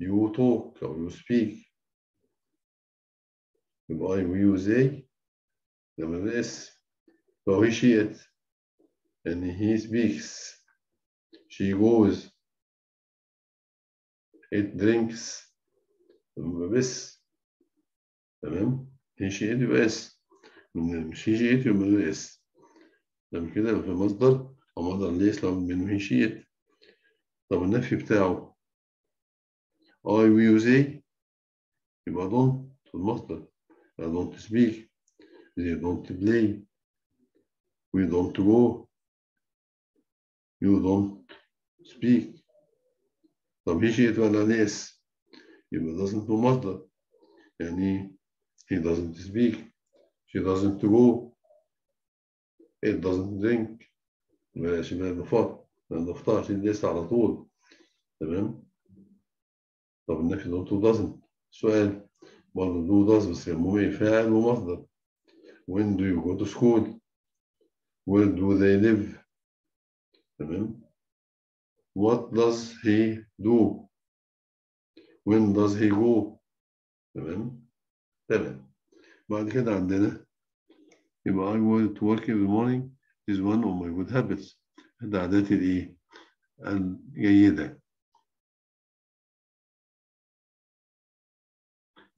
You talk أو you speak. يبقى I we they. لما الاسم لو he she it. And he speaks. She goes. it drinks بس تمام؟ هي شيء إيه بس من شيء إيه يبقى بس تمام كده في مصدر أو مصدر ليس لو من هي شيء طب النفي بتاعه. I will say يبقى دونت في المصدر. I don't speak. They don't play. We don't go. You don't speak. طب هي شيء تولى ناس يبقى doesn't do مصدر. يعني he doesn't speak. She doesn't go. It doesn't drink. ماشي ما بفر ما بفطرش الناس على طول. تمام؟ طب النفي ده do doesn't. سؤال. برضه do does بس يسموه إيه؟ فاعل ومصدر. When do you go to school? Where do they live? تمام؟ What does he do when does he go تمام تمام بعد كده عندنا يبقى I want to work every morning is one of my good habits ده عاداتي الايه الجيدة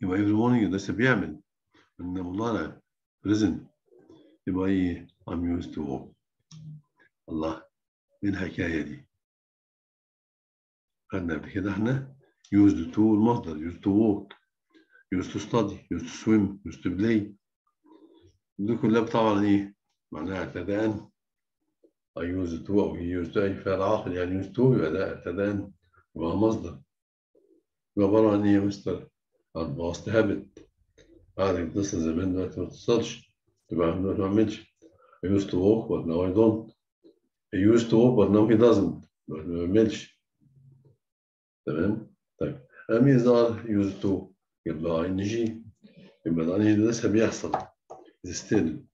يبقى every morning ده بيعمل من مضارع present يبقى إيه I'm used to walk الله إيه الحكاية دي خدنا قبل كده إحنا used to المصدر used to walk used to study used to swim used to play. دي كلها طبعا إيه؟ معناها اعتداء I used to أو he used to أي فعل عاقل يعني used to يبقى ده اعتداء يبقى مصدر. يبقى عبارة عن إيه يا مستر؟ عن past habit. قاعد بتصل زمان دلوقتي ما بتصلش. تبقى ما بعملش I used to walk but now I don't. He used to walk but now he doesn't. ما بيعملش. تمام؟ طيب. am is are used to يبقى ing يبقى ال ing ده بيحصل. is still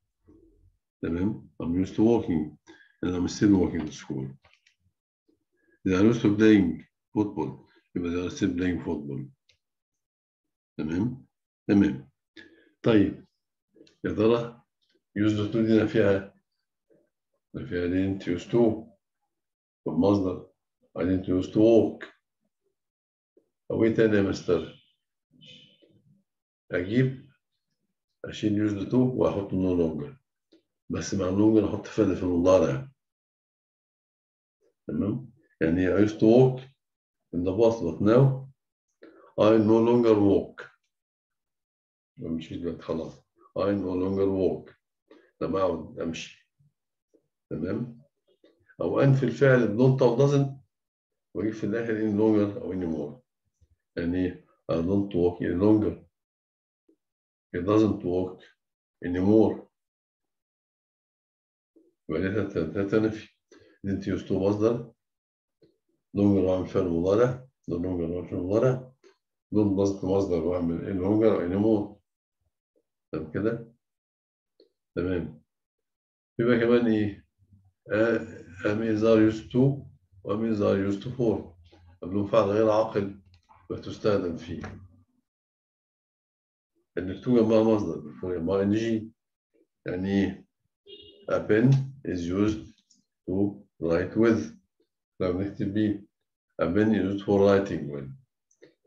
تمام؟ am used to walking أنا am still walking to school إذا are used to playing football يبقى they are still playing football تمام؟ تمام. طيب. يا ترى used to دي فيها فيها دي انت used to المصدر I didn't used to walk. تاني يا مستر؟ أجيب أشيل used to وأحط no longer. بس مع longer أحط فعل في المضارع تمام؟ يعني I used to walk in the past but now I no longer walk مشيت دلوقتي خلاص. I no longer walk لما أقعد أمشي. تمام؟ أو أنفي الفعل don't أو doesn't. وأجيب في الآخر in longer أو any more يعني I don't walk any longer. He doesn't walk anymore. يبقى دي تلاتة نفي. انت يستو مصدر longer وعمل فعل مضارع. ده longer وعمل فعل مضارع. دون ضغط مصدر واعمل any longer or anymore. تمام كده؟ تمام. يبقى كمان إيه؟ أميز are used to وأميز are used to for قبلهم فعل غير عاقل. وتستخدم فيه. انك تو ما مصدر بالفعل ما ان جي يعني أبن از يوز تو رايت وذ لو نكتب بي أبن از يوز فور رايتنج وين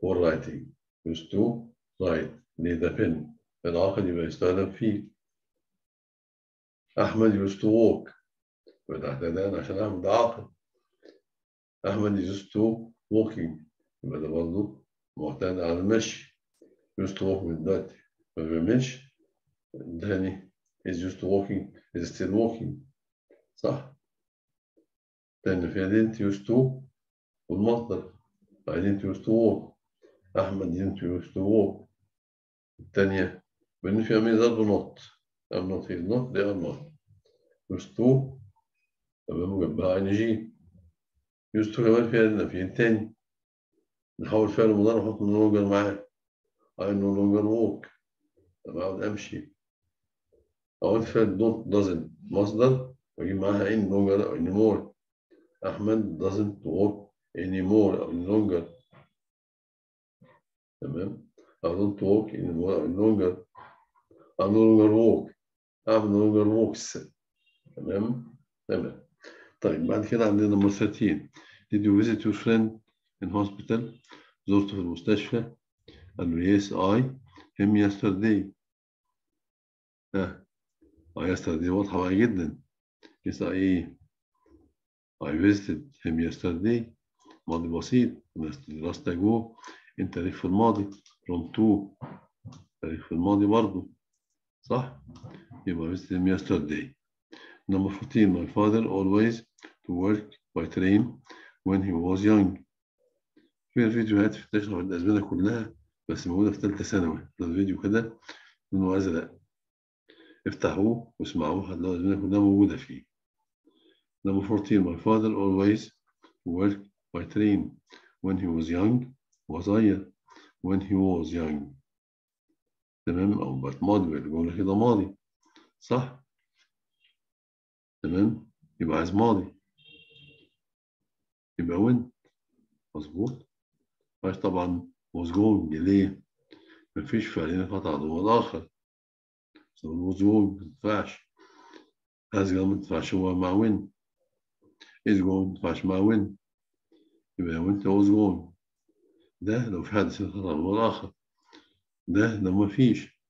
فور رايتنج يوز تو رايت نيد ابن العقل يبقى يستخدم فيه. أحمد يوز تو ووك عشان أحمد عاقل. أحمد يوز تو ووكينج يبقى ده برضه معتاد على المشي. يوست ووكينج دلوقتي ما بيعملش. داني از يوست ووكينج از ستيل ووكينج صح. لأن في أدينت يوست تو والمصدر أدينت يوست تو ووك أحمد أدينت يوست تو ووك الثانية بأن فيها ميزة ضرب نوت أم نوت هي نوت دي أم نوت يوست تو تبقى مجبها إن جي يوست تو كمان فيها في تاني. نحول فعل مضارع no longer معاه I no longer walk أقعد أمشي أقعد فعل don't doesn't مصدر وأجيب معاها in longer anymore أحمد doesn't walk anymore أو any longer تمام I don't walk anymore أو any longer I no longer walk I'm no longer walks تمام تمام طيب بعد كده عندنا نمبر 13 Did you visit your friend in hospital زرته في المستشفى قال له yes I him yesterday ها آه yesterday واضحة بقى جدا yes I إيه I visited him yesterday ماضي بسيط last ago انت تاريخ في الماضي from to تاريخ في الماضي برضه صح يبقى visited him yesterday number 14 my father always to work by train when he was young في الفيديوهات في تشرح الأزمنة كلها بس موجودة في ثالثة ثانوي. الفيديو كده لونه أزرق افتحوه واسمعوه هتلاقوا الأزمنة كلها موجودة فيه. Number 14 my father always worked by train when he was young. وصغير when he was young. تمام؟ أو بقت ماضي الجملة كده ماضي. صح؟ تمام؟ يبقى عايز ماضي. يبقى وين مظبوط. عايز طبعا going ليه مفيش فعلين قطع was going متنفعش has gone متنفعش هو مع وين going متنفعش مع وين يبقى was going ده لو في حادث قطع ضمن الآخر. ده لو مفيش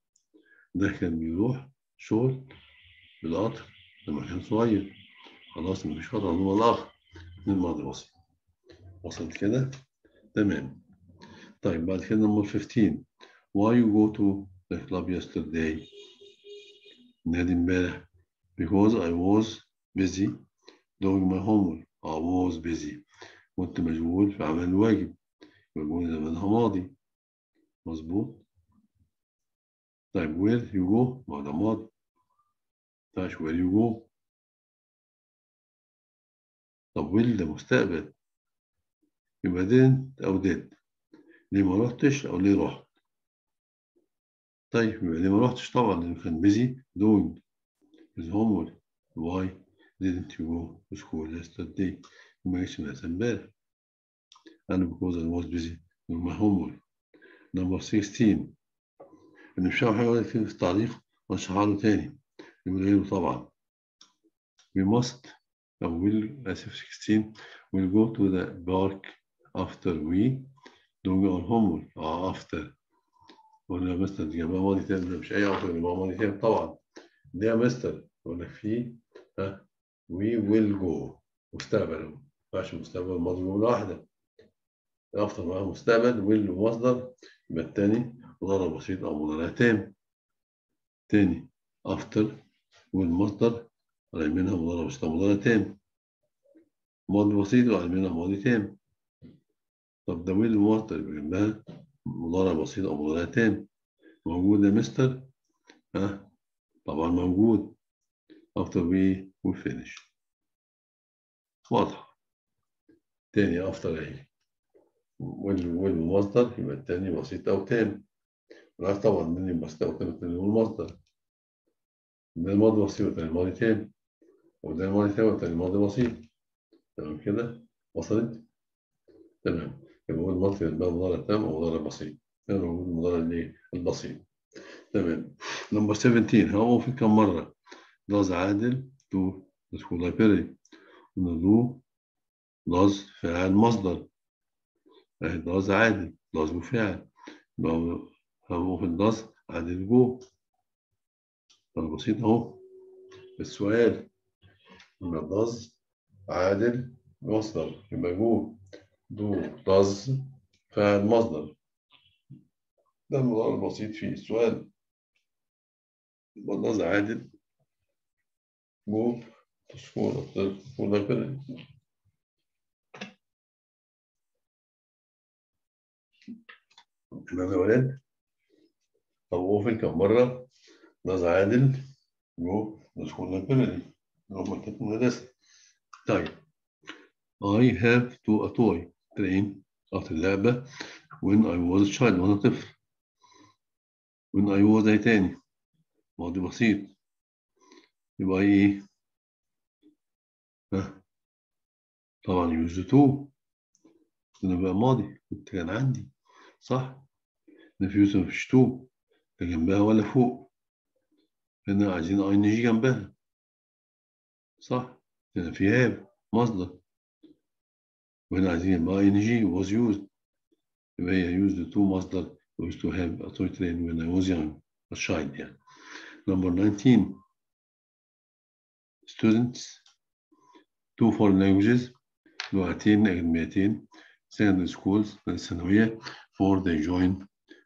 ده كان بيروح شغل بالقطر لما كان صغير. خلاص مفيش قطع ضمن الآخر. من الماضي بسيط وصلت كده؟ تمام. طيب بعد كده نمبر 15 why you go to the club yesterday نادي امبارح because I was busy doing my homework I was busy كنت مشغول في عمل الواجب يقول زمانها ماضي مظبوط طيب where you go ما ده ماضي مينفعش where you go طب will ده مستقبل يبقى didn't أو did ليه ما رحتش أو ليه رحت طيب ليه ما رحتش طبعا لأنه كان busy doing his homework why didn't you go to school yesterday وما مدرسة امبارح أنا because I was busy doing my homework number 16 إن مش حاجة ولا في التعليق وأشرحها له تاني يقول غيره طبعا we must أو will آسف 16 we'll go to the park after we doing our homework آه after قلنا يا مستر دي تاني مش أي عطر جنبها ماضي تاني طبعا. دي يا مستر. لك في ها؟ We will go. مستقبل. ما مستقبل. ماضي جملة واحدة. after معاها مستقبل. Will مصدر. يبقى التاني مضارع بسيط أو مضارع تام تاني after. والمصدر على منها مضارع بسيط أو مضارع تام ماضي بسيط وعلى منها ماضي تام طب ده ويل وات اللي جنبها مضارع بسيط أو مضارع تام. موجود يا مستر؟ ها؟ طبعا موجود. after we we finish واضح. تاني after أهي. وال والمصدر يبقى التاني بسيط أو تام. عارف طبعا التاني بسيط أو تام التاني هو المصدر ده الماضي بسيط والتاني الماضي تام. وده الماضي تام والتاني الماضي بسيط. تمام كده؟ وصلت؟ تمام. يبقى هو الماضي يبقى مضارع تام أو مضارع بسيط. هنا موجود المضارع البسيط. تمام. number 17 how في كم مرة does عادل the school library do does فعل مصدر. أهي does عادل does مفعل هو في does عادل جو. بسيط أهو. السؤال. يبقى does عادل مصدر يبقى جو. Do does فعل مصدر ده الموضوع البسيط في السؤال والناس عادل جو تشكور ولا كده. تمام يا ولاد. طب هو فين كم مرة ناس عادل جو ولا كده هم كانت مدرسة. طيب. I have to a toy train بتاعت اللعبة when I was a child وأنا طفل when I was أي تاني ماضي بسيط يبقى إيه ها طبعا used to ده بقى ماضي كنت كان عندي. صح؟ يوسف مفيش تو لا جنبها ولا فوق. هنا عايزين ing جنبها. صح؟ هنا في have مصدر. يبقى ing was used يبقى هي used to مصدر used to have a toy train when I was young a child يعني number 19 students two foreign languages لغتين أجنبيتين secondary schools الثانوية before they join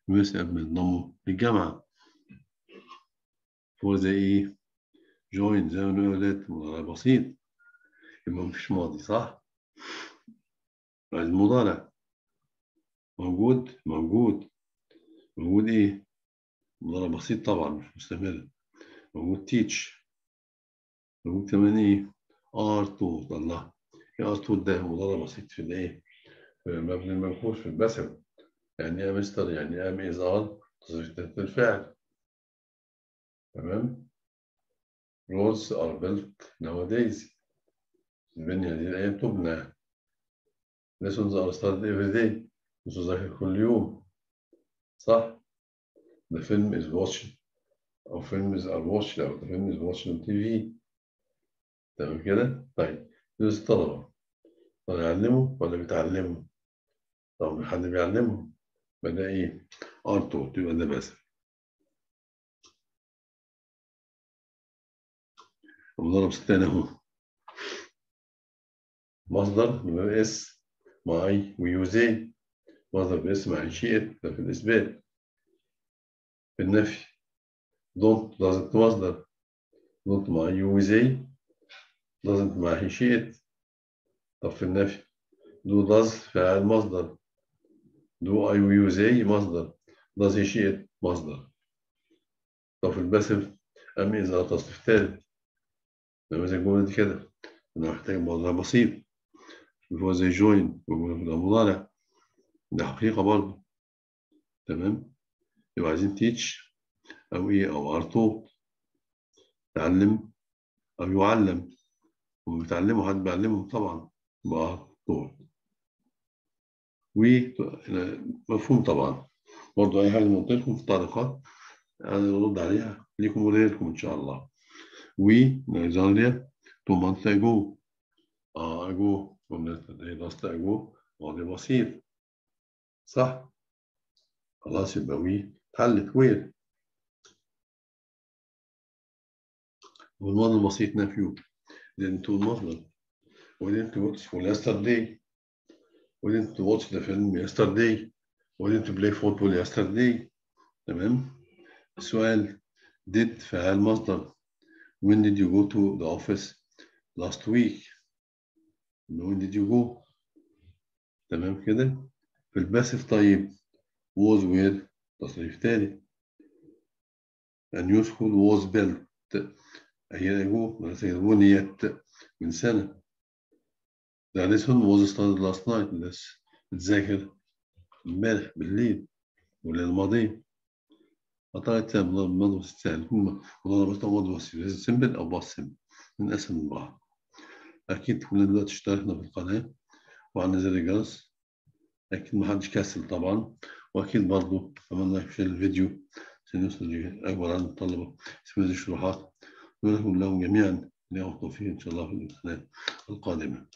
university قبل ما ينضموا للجامعة before they إيه join زي ما نقول ولاد مضارع بسيط يبقى مفيش صح؟ عايز مضارع موجود؟ موجود. موجود إيه؟ مضارع بسيط طبعا مش مستمر. موجود teach موجود كمان إيه؟ are taught الله. are taught ده؟ مضارع بسيط في الإيه؟ في المبني المنقوش في البسم. يعني إيه مستر؟ يعني am is are تصريف الفعل. تمام؟ Roads are built nowadays. البنية هذه الأيام تبنى. Lessons are started every day. تذاكر كل يوم صح the film is watched أو films are watched أو the film is watched on TV تمام كده؟ طيب دول الطلبة طب يعلموا ولا بيتعلموا؟ طب حد بيعلمهم بدأ إيه؟ أرتو تبقى ده بس المضارب الثاني أهو مصدر يبقى اس اي ويوزي مصدر باس مع شيء ده في الإثبات في النفي don't doesn't مصدر don't مع يوزي doesn't مع شيء طب في النفي do does فعل مصدر do I ويوزي مصدر does شيء مصدر طب في الباسف أم إذا تصريف ثالث نماذج الجملة كده أنا محتاج موضوع بسيط اللي هو زي جوين ده مضارع ده حقيقة برضه. تمام؟ يبقى عايزين تيتش أو إيه أو أرتو تعلم أو يعلم. وبيتعلموا حد بيعلمهم طبعا يبقى أرتو. ومفهوم طبعا. برضه أي حاجة قلت لكم في التعليقات أنا أرد عليها. ليكم وليلكم إن شاء الله. ونيجيريا تو مانث ago آه ago قلنا لاست ago ماضي بسيط صح خلاص يبقى وي اتحلت وير والماضي البسيط نفيو didn't do المصدر we didn't watch for yesterday we didn't watch the film yesterday we didn't play football yesterday تمام السؤال did فعل مصدر when did you go to the office last week when did you go تمام كده؟ في الباسف طيب was where تصريف تاني. A new school was built. هي مدرسة بنيت من سنة. The lesson was started last night. الناس بتذاكر امبارح بالليل والليل الماضي. قطعت تام الماضي والسهل هم والله بس ماضي وسيم سمبل أو باص سمبل من أسهل من بعض. أكيد كلنا دلوقتي اشتركنا في القناة وعلى زر الجرس أكيد محدش كسل طبعا وأكيد برضو عملنا في الفيديو عشان يوصل لأكبر عدد الطلبة اسم هذه الشروحات ونقول لهم جميعا لهم التوفيق إن شاء الله في السنة القادمة.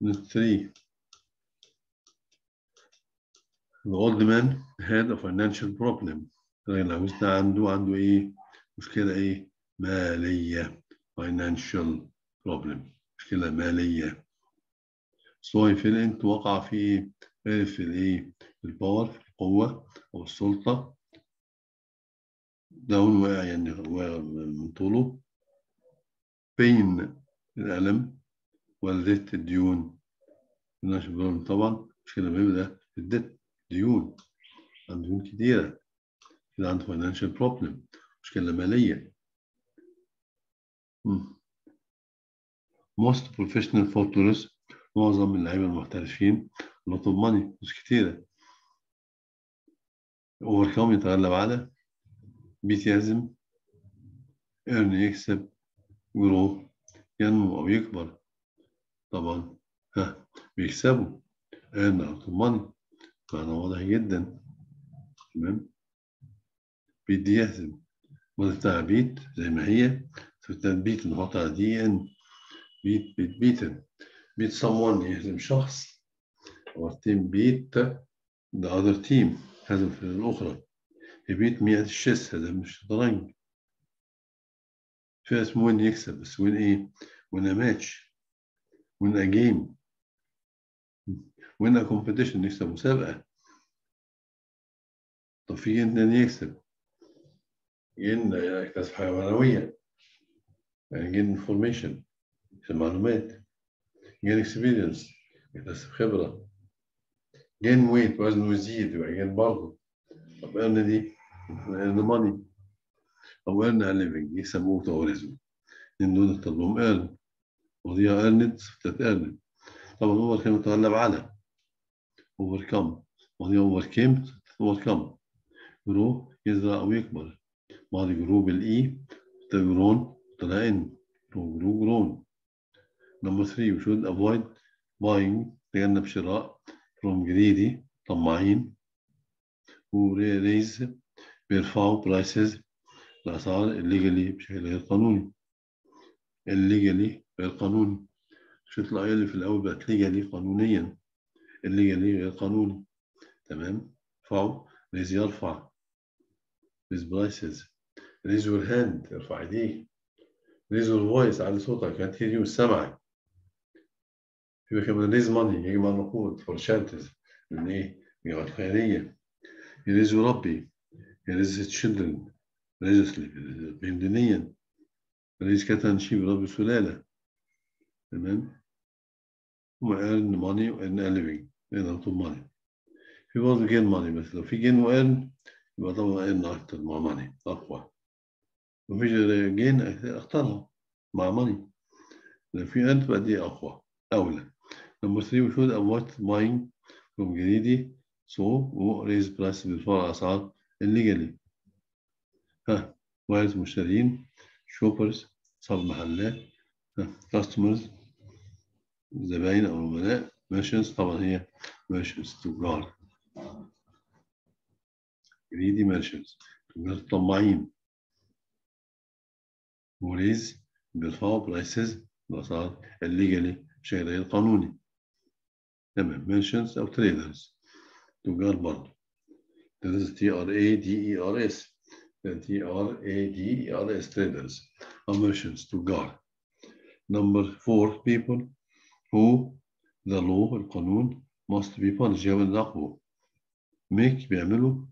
من 3 The old man had a financial problem. الراجل العجوز ده عنده عنده إيه؟ مشكلة إيه؟ مالية financial problem مشكلة مالية. He fell into وقع في إيه؟ في الإيه؟ في الباور في القوة أو السلطة داون واقع يعني واقع من طوله بين الألم والدت الديون بيقولون طبعا مشكلة مهمة ده الدت ديون عنده ديون كتيرة كده عنده financial problem مشكلة مالية مم. Most professional footballers معظم اللعيبة المحترفين lot of money فلوس كتيرة. Overcome يتغلب على بيت يهزم earn يكسب grow ينمو أو يكبر. طبعا ها بيكسبوا. Out of money معنى واضح جدا. تمام. بيت يهزم بتاع بيت زي ما هي. بتاع بيت نحط على دي ان بيت بيت بيتن بيت someone يهزم شخص or team beat the other team. هزم الفرقة الأخرى يبيت مئة الشيس هزم الشطرنج في اسمه win يكسب بس win إيه win match win game win competition يكسب مسابقة طب في gain يكسب gain يكتسب حاجة معنوية يعني gain information معلومات gain experience يكتسب خبرة gain weight وزنه يزيد يبقى gain برضه طب ايرن دي ايرن ماني أو ايرن ليفنج يسموه توريزم لأن دول ايرن ودي ايرند صفات ايرن طبعا كم يتغلب على كم ودي اوفر كم جرو يزرع أو يكبر ماضي جرو بالاي جرون طلع جرو جرو جرون نمبر 3 we should avoid buying تجنب شراء from greedy طماعين who raise بيرفعوا prices الأسعار illegally بشكل غير قانوني illegally غير قانوني شفت الآية اللي في الأول بقت legally قانونيا illegally غير قانوني تمام فعوا raise يرفع raise prices raise your hand ارفع ايديك raise your voice على صوتك can't hear you كمان raise money يجمع نقود charities من إيه؟ جماعات خيرية يريز يربي يريز children. religiously بين دينيا يريز كتن شيء يربي سلالة. تمام؟ هم earn money و earn a living of money في برضه gain money بس لو في gain و earn يبقى طبعا earn أكتر مع money أقوى. مفيش gain أختارها مع money لو في earn تبقى دي أقوى أولى. Number three, we should avoid buying from greedy so we raise prices بيرفعوا الأسعار illegally. ها وايز مشترين shoppers أصحاب محلات ها customers زباين أو عملاء merchants طبعا هي merchants تجار greedy merchants تجار طماعين وريز بيرفعوا prices الأسعار illegally بشكل غير قانوني تمام merchants أو traders تجار برضه traders T R A D E R S T R A D E R S traders أو merchants تجار number four people who the law القانون must be punished يجب أن يعاقبوا make بيعملوا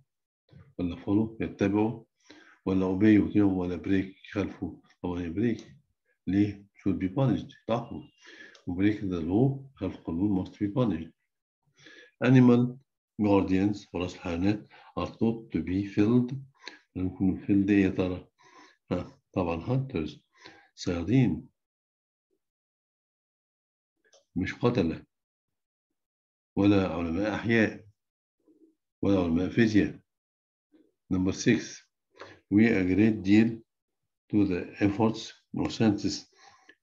ولا follow يتبعوا ولا obey يطيعوا ولا break يخالفوا طبعا break ليه should be punished يعاقبوا break the law القانون must be punished animal guardians حراس الحيوانات are thought to be filled ممكن filled إيه يا ترى؟ طبعا hunters صيادين مش قتلة ولا علماء أحياء ولا علماء فيزياء number six we a great deal to the efforts of scientists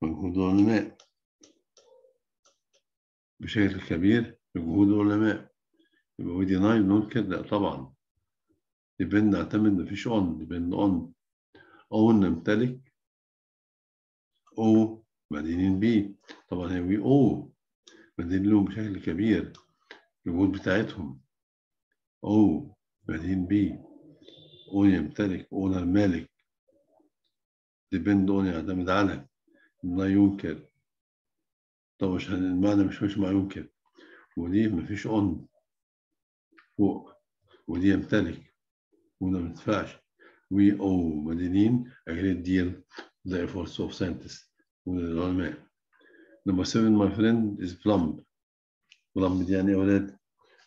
مجهود العلماء بشكل كبير بجهود العلماء. يبقى we deny ننكر لا طبعا. depend نعتمد مفيش on depend on own نمتلك أو مدينين بيه. طبعا هي we owe مدين لهم بشكل كبير. الجهود بتاعتهم. أو مدين بيه. أو يمتلك اون المالك depend on يعتمد على. لا ينكر. طبعا مش المعنى مش مش ما ينكر ودي مفيش اون فوق ودي يمتلك وده ما ينفعش. We owe مدينين a great deal. The efforts of scientists. والعلماء number seven my friend is plump plump دي يعني يا ولاد؟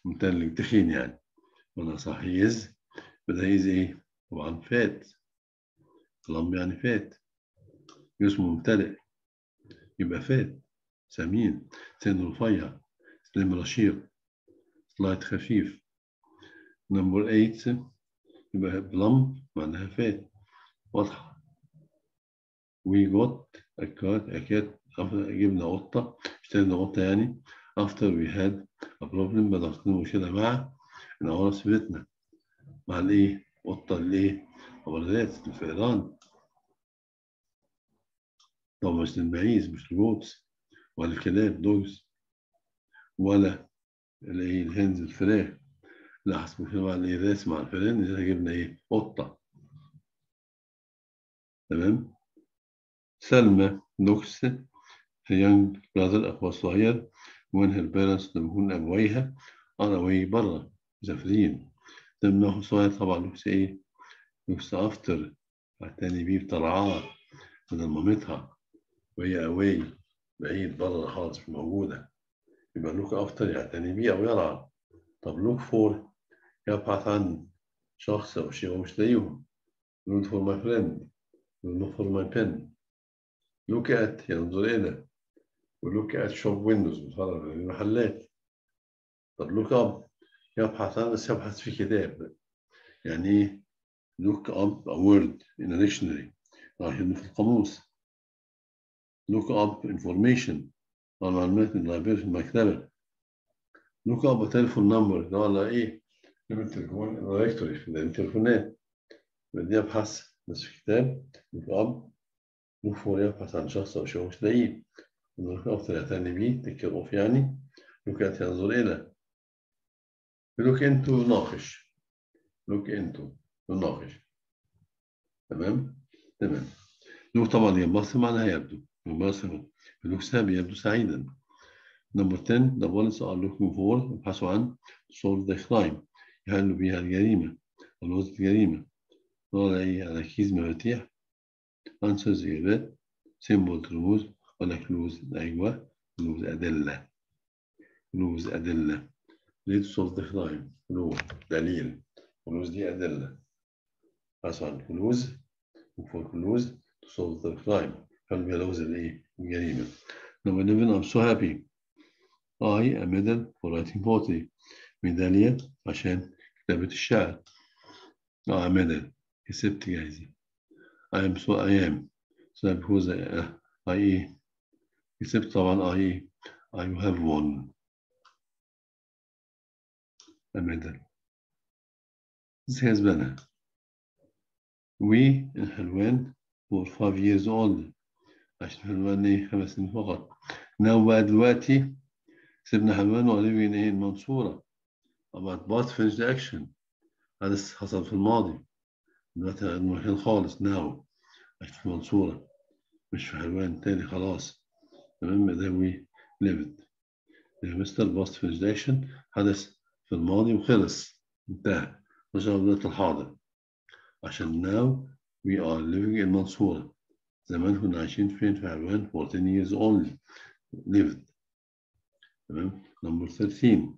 ممتلك تخين يعني. وأنا صح he is. But إيه؟ طبعا فات plump يعني فات جسمه ممتلئ. يبقى fat سمين thin رفيع slim رشيق slight خفيف. number 8 يبقى plump معناها fat. واضحة. A cat a cat جبنا قطة اشترينا قطة يعني. After we had a problem بدأت مشكلة مع ال rats في بيتنا. مع الإيه؟ قطة الإيه؟ أبرزات الفئران. طبعا مش المعيز مش ال goats ولا الكلاب dogs ولا الايه ال hens الفراخ. لا كده بقى الايه ال rats مع الفئران اذا جبنا إيه؟ قطة. تمام؟ سلمى looks young brother اخوها الصغير her parents لما يكون ابويها are away بره مسافرين لما صغير طبعا looks إيه؟ looks after. التاني بيه بترعاه من مامتها وهي أواي بعيد بره خالص مش موجودة. يبقى look after يعتني بيه أو يرعى طب look for يبحث عن شخص أو شيء ومش لاقيهم look for my friend look for my pen look at ينظر إلى. و look at shop windows بيتفرج على المحلات. طب look up يبحث عن بس يبحث في كتاب. يعني إيه look up a word in a راح في القاموس. Look up information. على معلومات من ال library في المكتبة. Look up a telephone number. ده على إيه؟ نمرة التليفون ال directory في التليفونات بدي أبحث بس في كتاب. Look up. Look for. يبحث عن شخص أو شيء مش لاقيه look up يعتني بيه. take care of يعني. Look at ينظر إلى. Look into. يناقش look into. يناقش تمام؟ تمام. Look طبعا ينبسط معناها يبدو. مباشرة. الوكساب يبدو سعيدا. نمبر 10 the police are looking for يبحثوا عن solve the crime يحلوا بها الجريمة. الوزن الجريمة. على كيس مفاتيح. Answers إجابات symbol رموز ولا clues أيوة clues أدلة. clues أدلة. ليه solve the crime clues دليل. clues دي أدلة. يبحثوا عن clues for clues to solve the crime الجريمه number 11 I'm so happy I a medal for writing poetry ميدالية عشان كتابة الشعر آه medal كسبت جايزة I am so I am so because I, I إيه كسبت طبعا I إيه I have won a medal This has been we in حلوان for five years old عشان حلوان إيه خمس سنين فقط. ناو بقى دلوقتي سيبنا حلوان وقريبين إيه المنصورة. about both finished action هذا حصل في الماضي. دلوقتي المكان خالص now في المنصورة. مش في حلوان تاني خلاص. تمام ده we lived مستر past finished action. حدث في الماضي وخلص. انتهى. بداية الحاضر. عشان now we are living in زمان كنا عايشين فين؟ في حلوان 14 years only. Lived. تمام؟ Number 13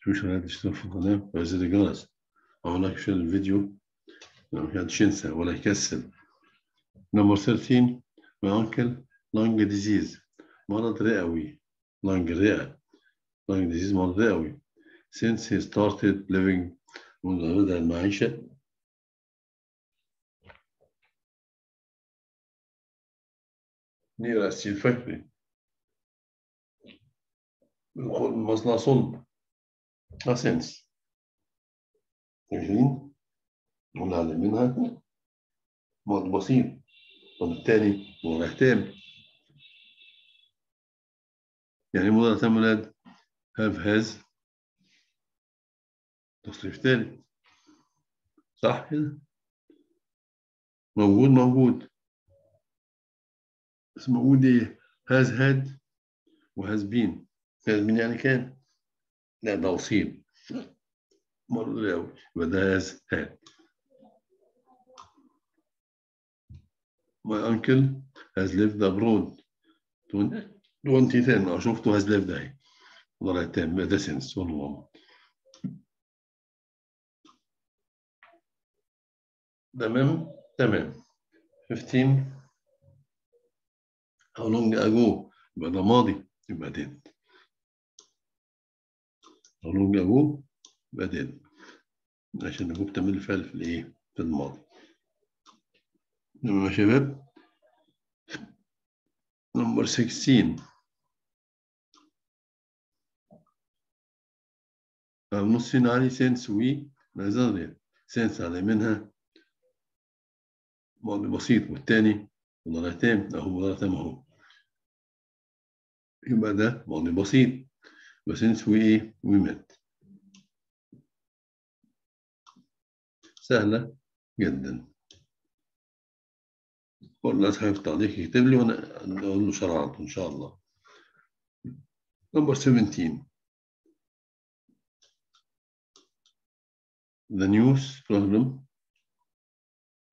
شوف شو تشتغل في القناة وزر الجرس أعمل لك share الفيديو. ما كانش ينسى ولا يكسل number 13 my uncle lung disease. مرض رئوي. Lung رئة. Lung disease مرض رئوي. Since he started living منذ بدأ المعيشة steel factory مصنع صلب أسنس عشرين. ونعلم منها ماضي بسيط وبالتالي تام يعني مضارع ولاد have has تصريف ثالث صح كده؟ موجود موجود. موجود إيه has had وhas been. Has been يعني كان. لا ده وصيل مرة الأول يبقى ده has had. My uncle has lived abroad. 2010 أو شفته has lived أهي ضلع تام ده سنس والله. تمام؟ تمام. 15 how long ago? يبقى ده ماضي يبقى did how long ago? يبقى did عشان نجيب تمام الفعل في الإيه؟ في الماضي. يا شباب؟ نمبر 16 نص عليه سنس وي نظرية سنس على منها ماضي بسيط والتاني مضارع تام اهو مضارع تام أهو. يبقى ده ماضي بسيط وسنس وايه ومات سهلة جدا. كل الناس حابب تعليق يكتب لي وأنا أقول له شرعت إن شاء الله. number 17 The news program.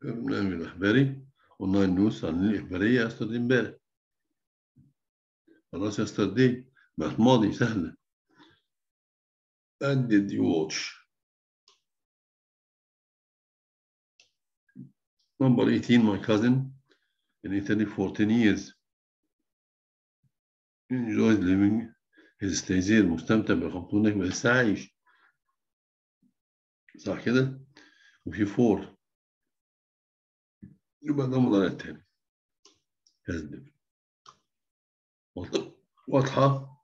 برنامج الإخباري. قلنا ال news عن الإخبارية yesterday إمبارح. خلاص yesterday بقت ماضي سهلة. And did you watch Number 18 my cousin in Italy for 10 years enjoys living his stays here. مستمتع بإقامته هناك بس عايش. صح كده؟ وفي for يبقى ده مضارع تام كده واضحة. واضحة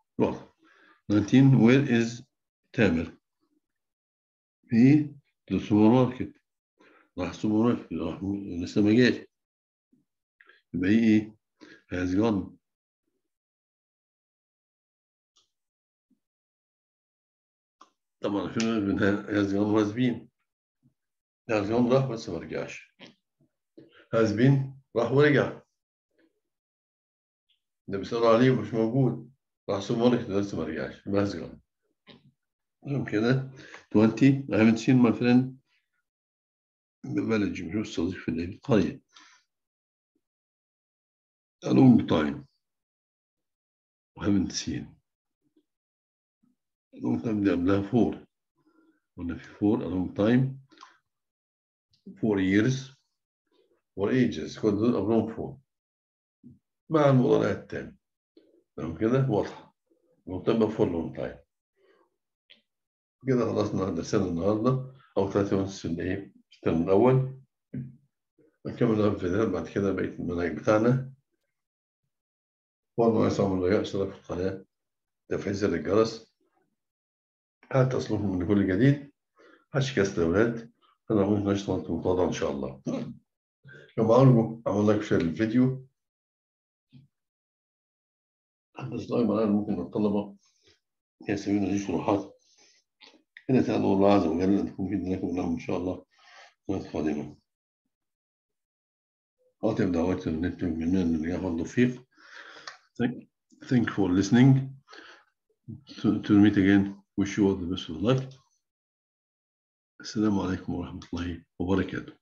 19 where is تامر؟ في السوبر ماركت راح السوبر ماركت راح لسه ما جاش. يبقى هي إيه؟ has gone. طبعا في من has gone has been. has gone راح بس ما رجعش. has been راح ورجع. ده عليه مش موجود. راح market لسه ما رجعش. تمام كده 20 I haven't seen my friend ببلد مش صديق في القرية a long time. I haven't seen. A long time دي قبلها four. قلنا في four. A long time. Four years. Four ages. كل قبلهم four. مع المضارع التام تمام كده؟ واضحة وتبقى for long time كده خلصنا درسنا النهارده. أو ثلاثة ونص الايه الترم الأول. نكمل الفيديوهات. بعد كده بقية المنهج بتاعنا. عايز اعمل like اشتراك في القناة تفعيل زر الجرس. حتى تصلكم من كل جديد. الأولاد. أنا ممكن نشتغل في الموضوع إن شاء الله. كما أرجو أعمل لك share الفيديو بس دائما أنا ممكن الطلبة يسوون لي شروحات إن تأذوا الله عز وجل أن تكون في لكم لهم إن شاء الله سنة قادمة أطيب دعوات النت من النجاح والتوفيق thank you for listening. To, to meet again. Wish you all the best of luck. السلام عليكم ورحمة الله وبركاته.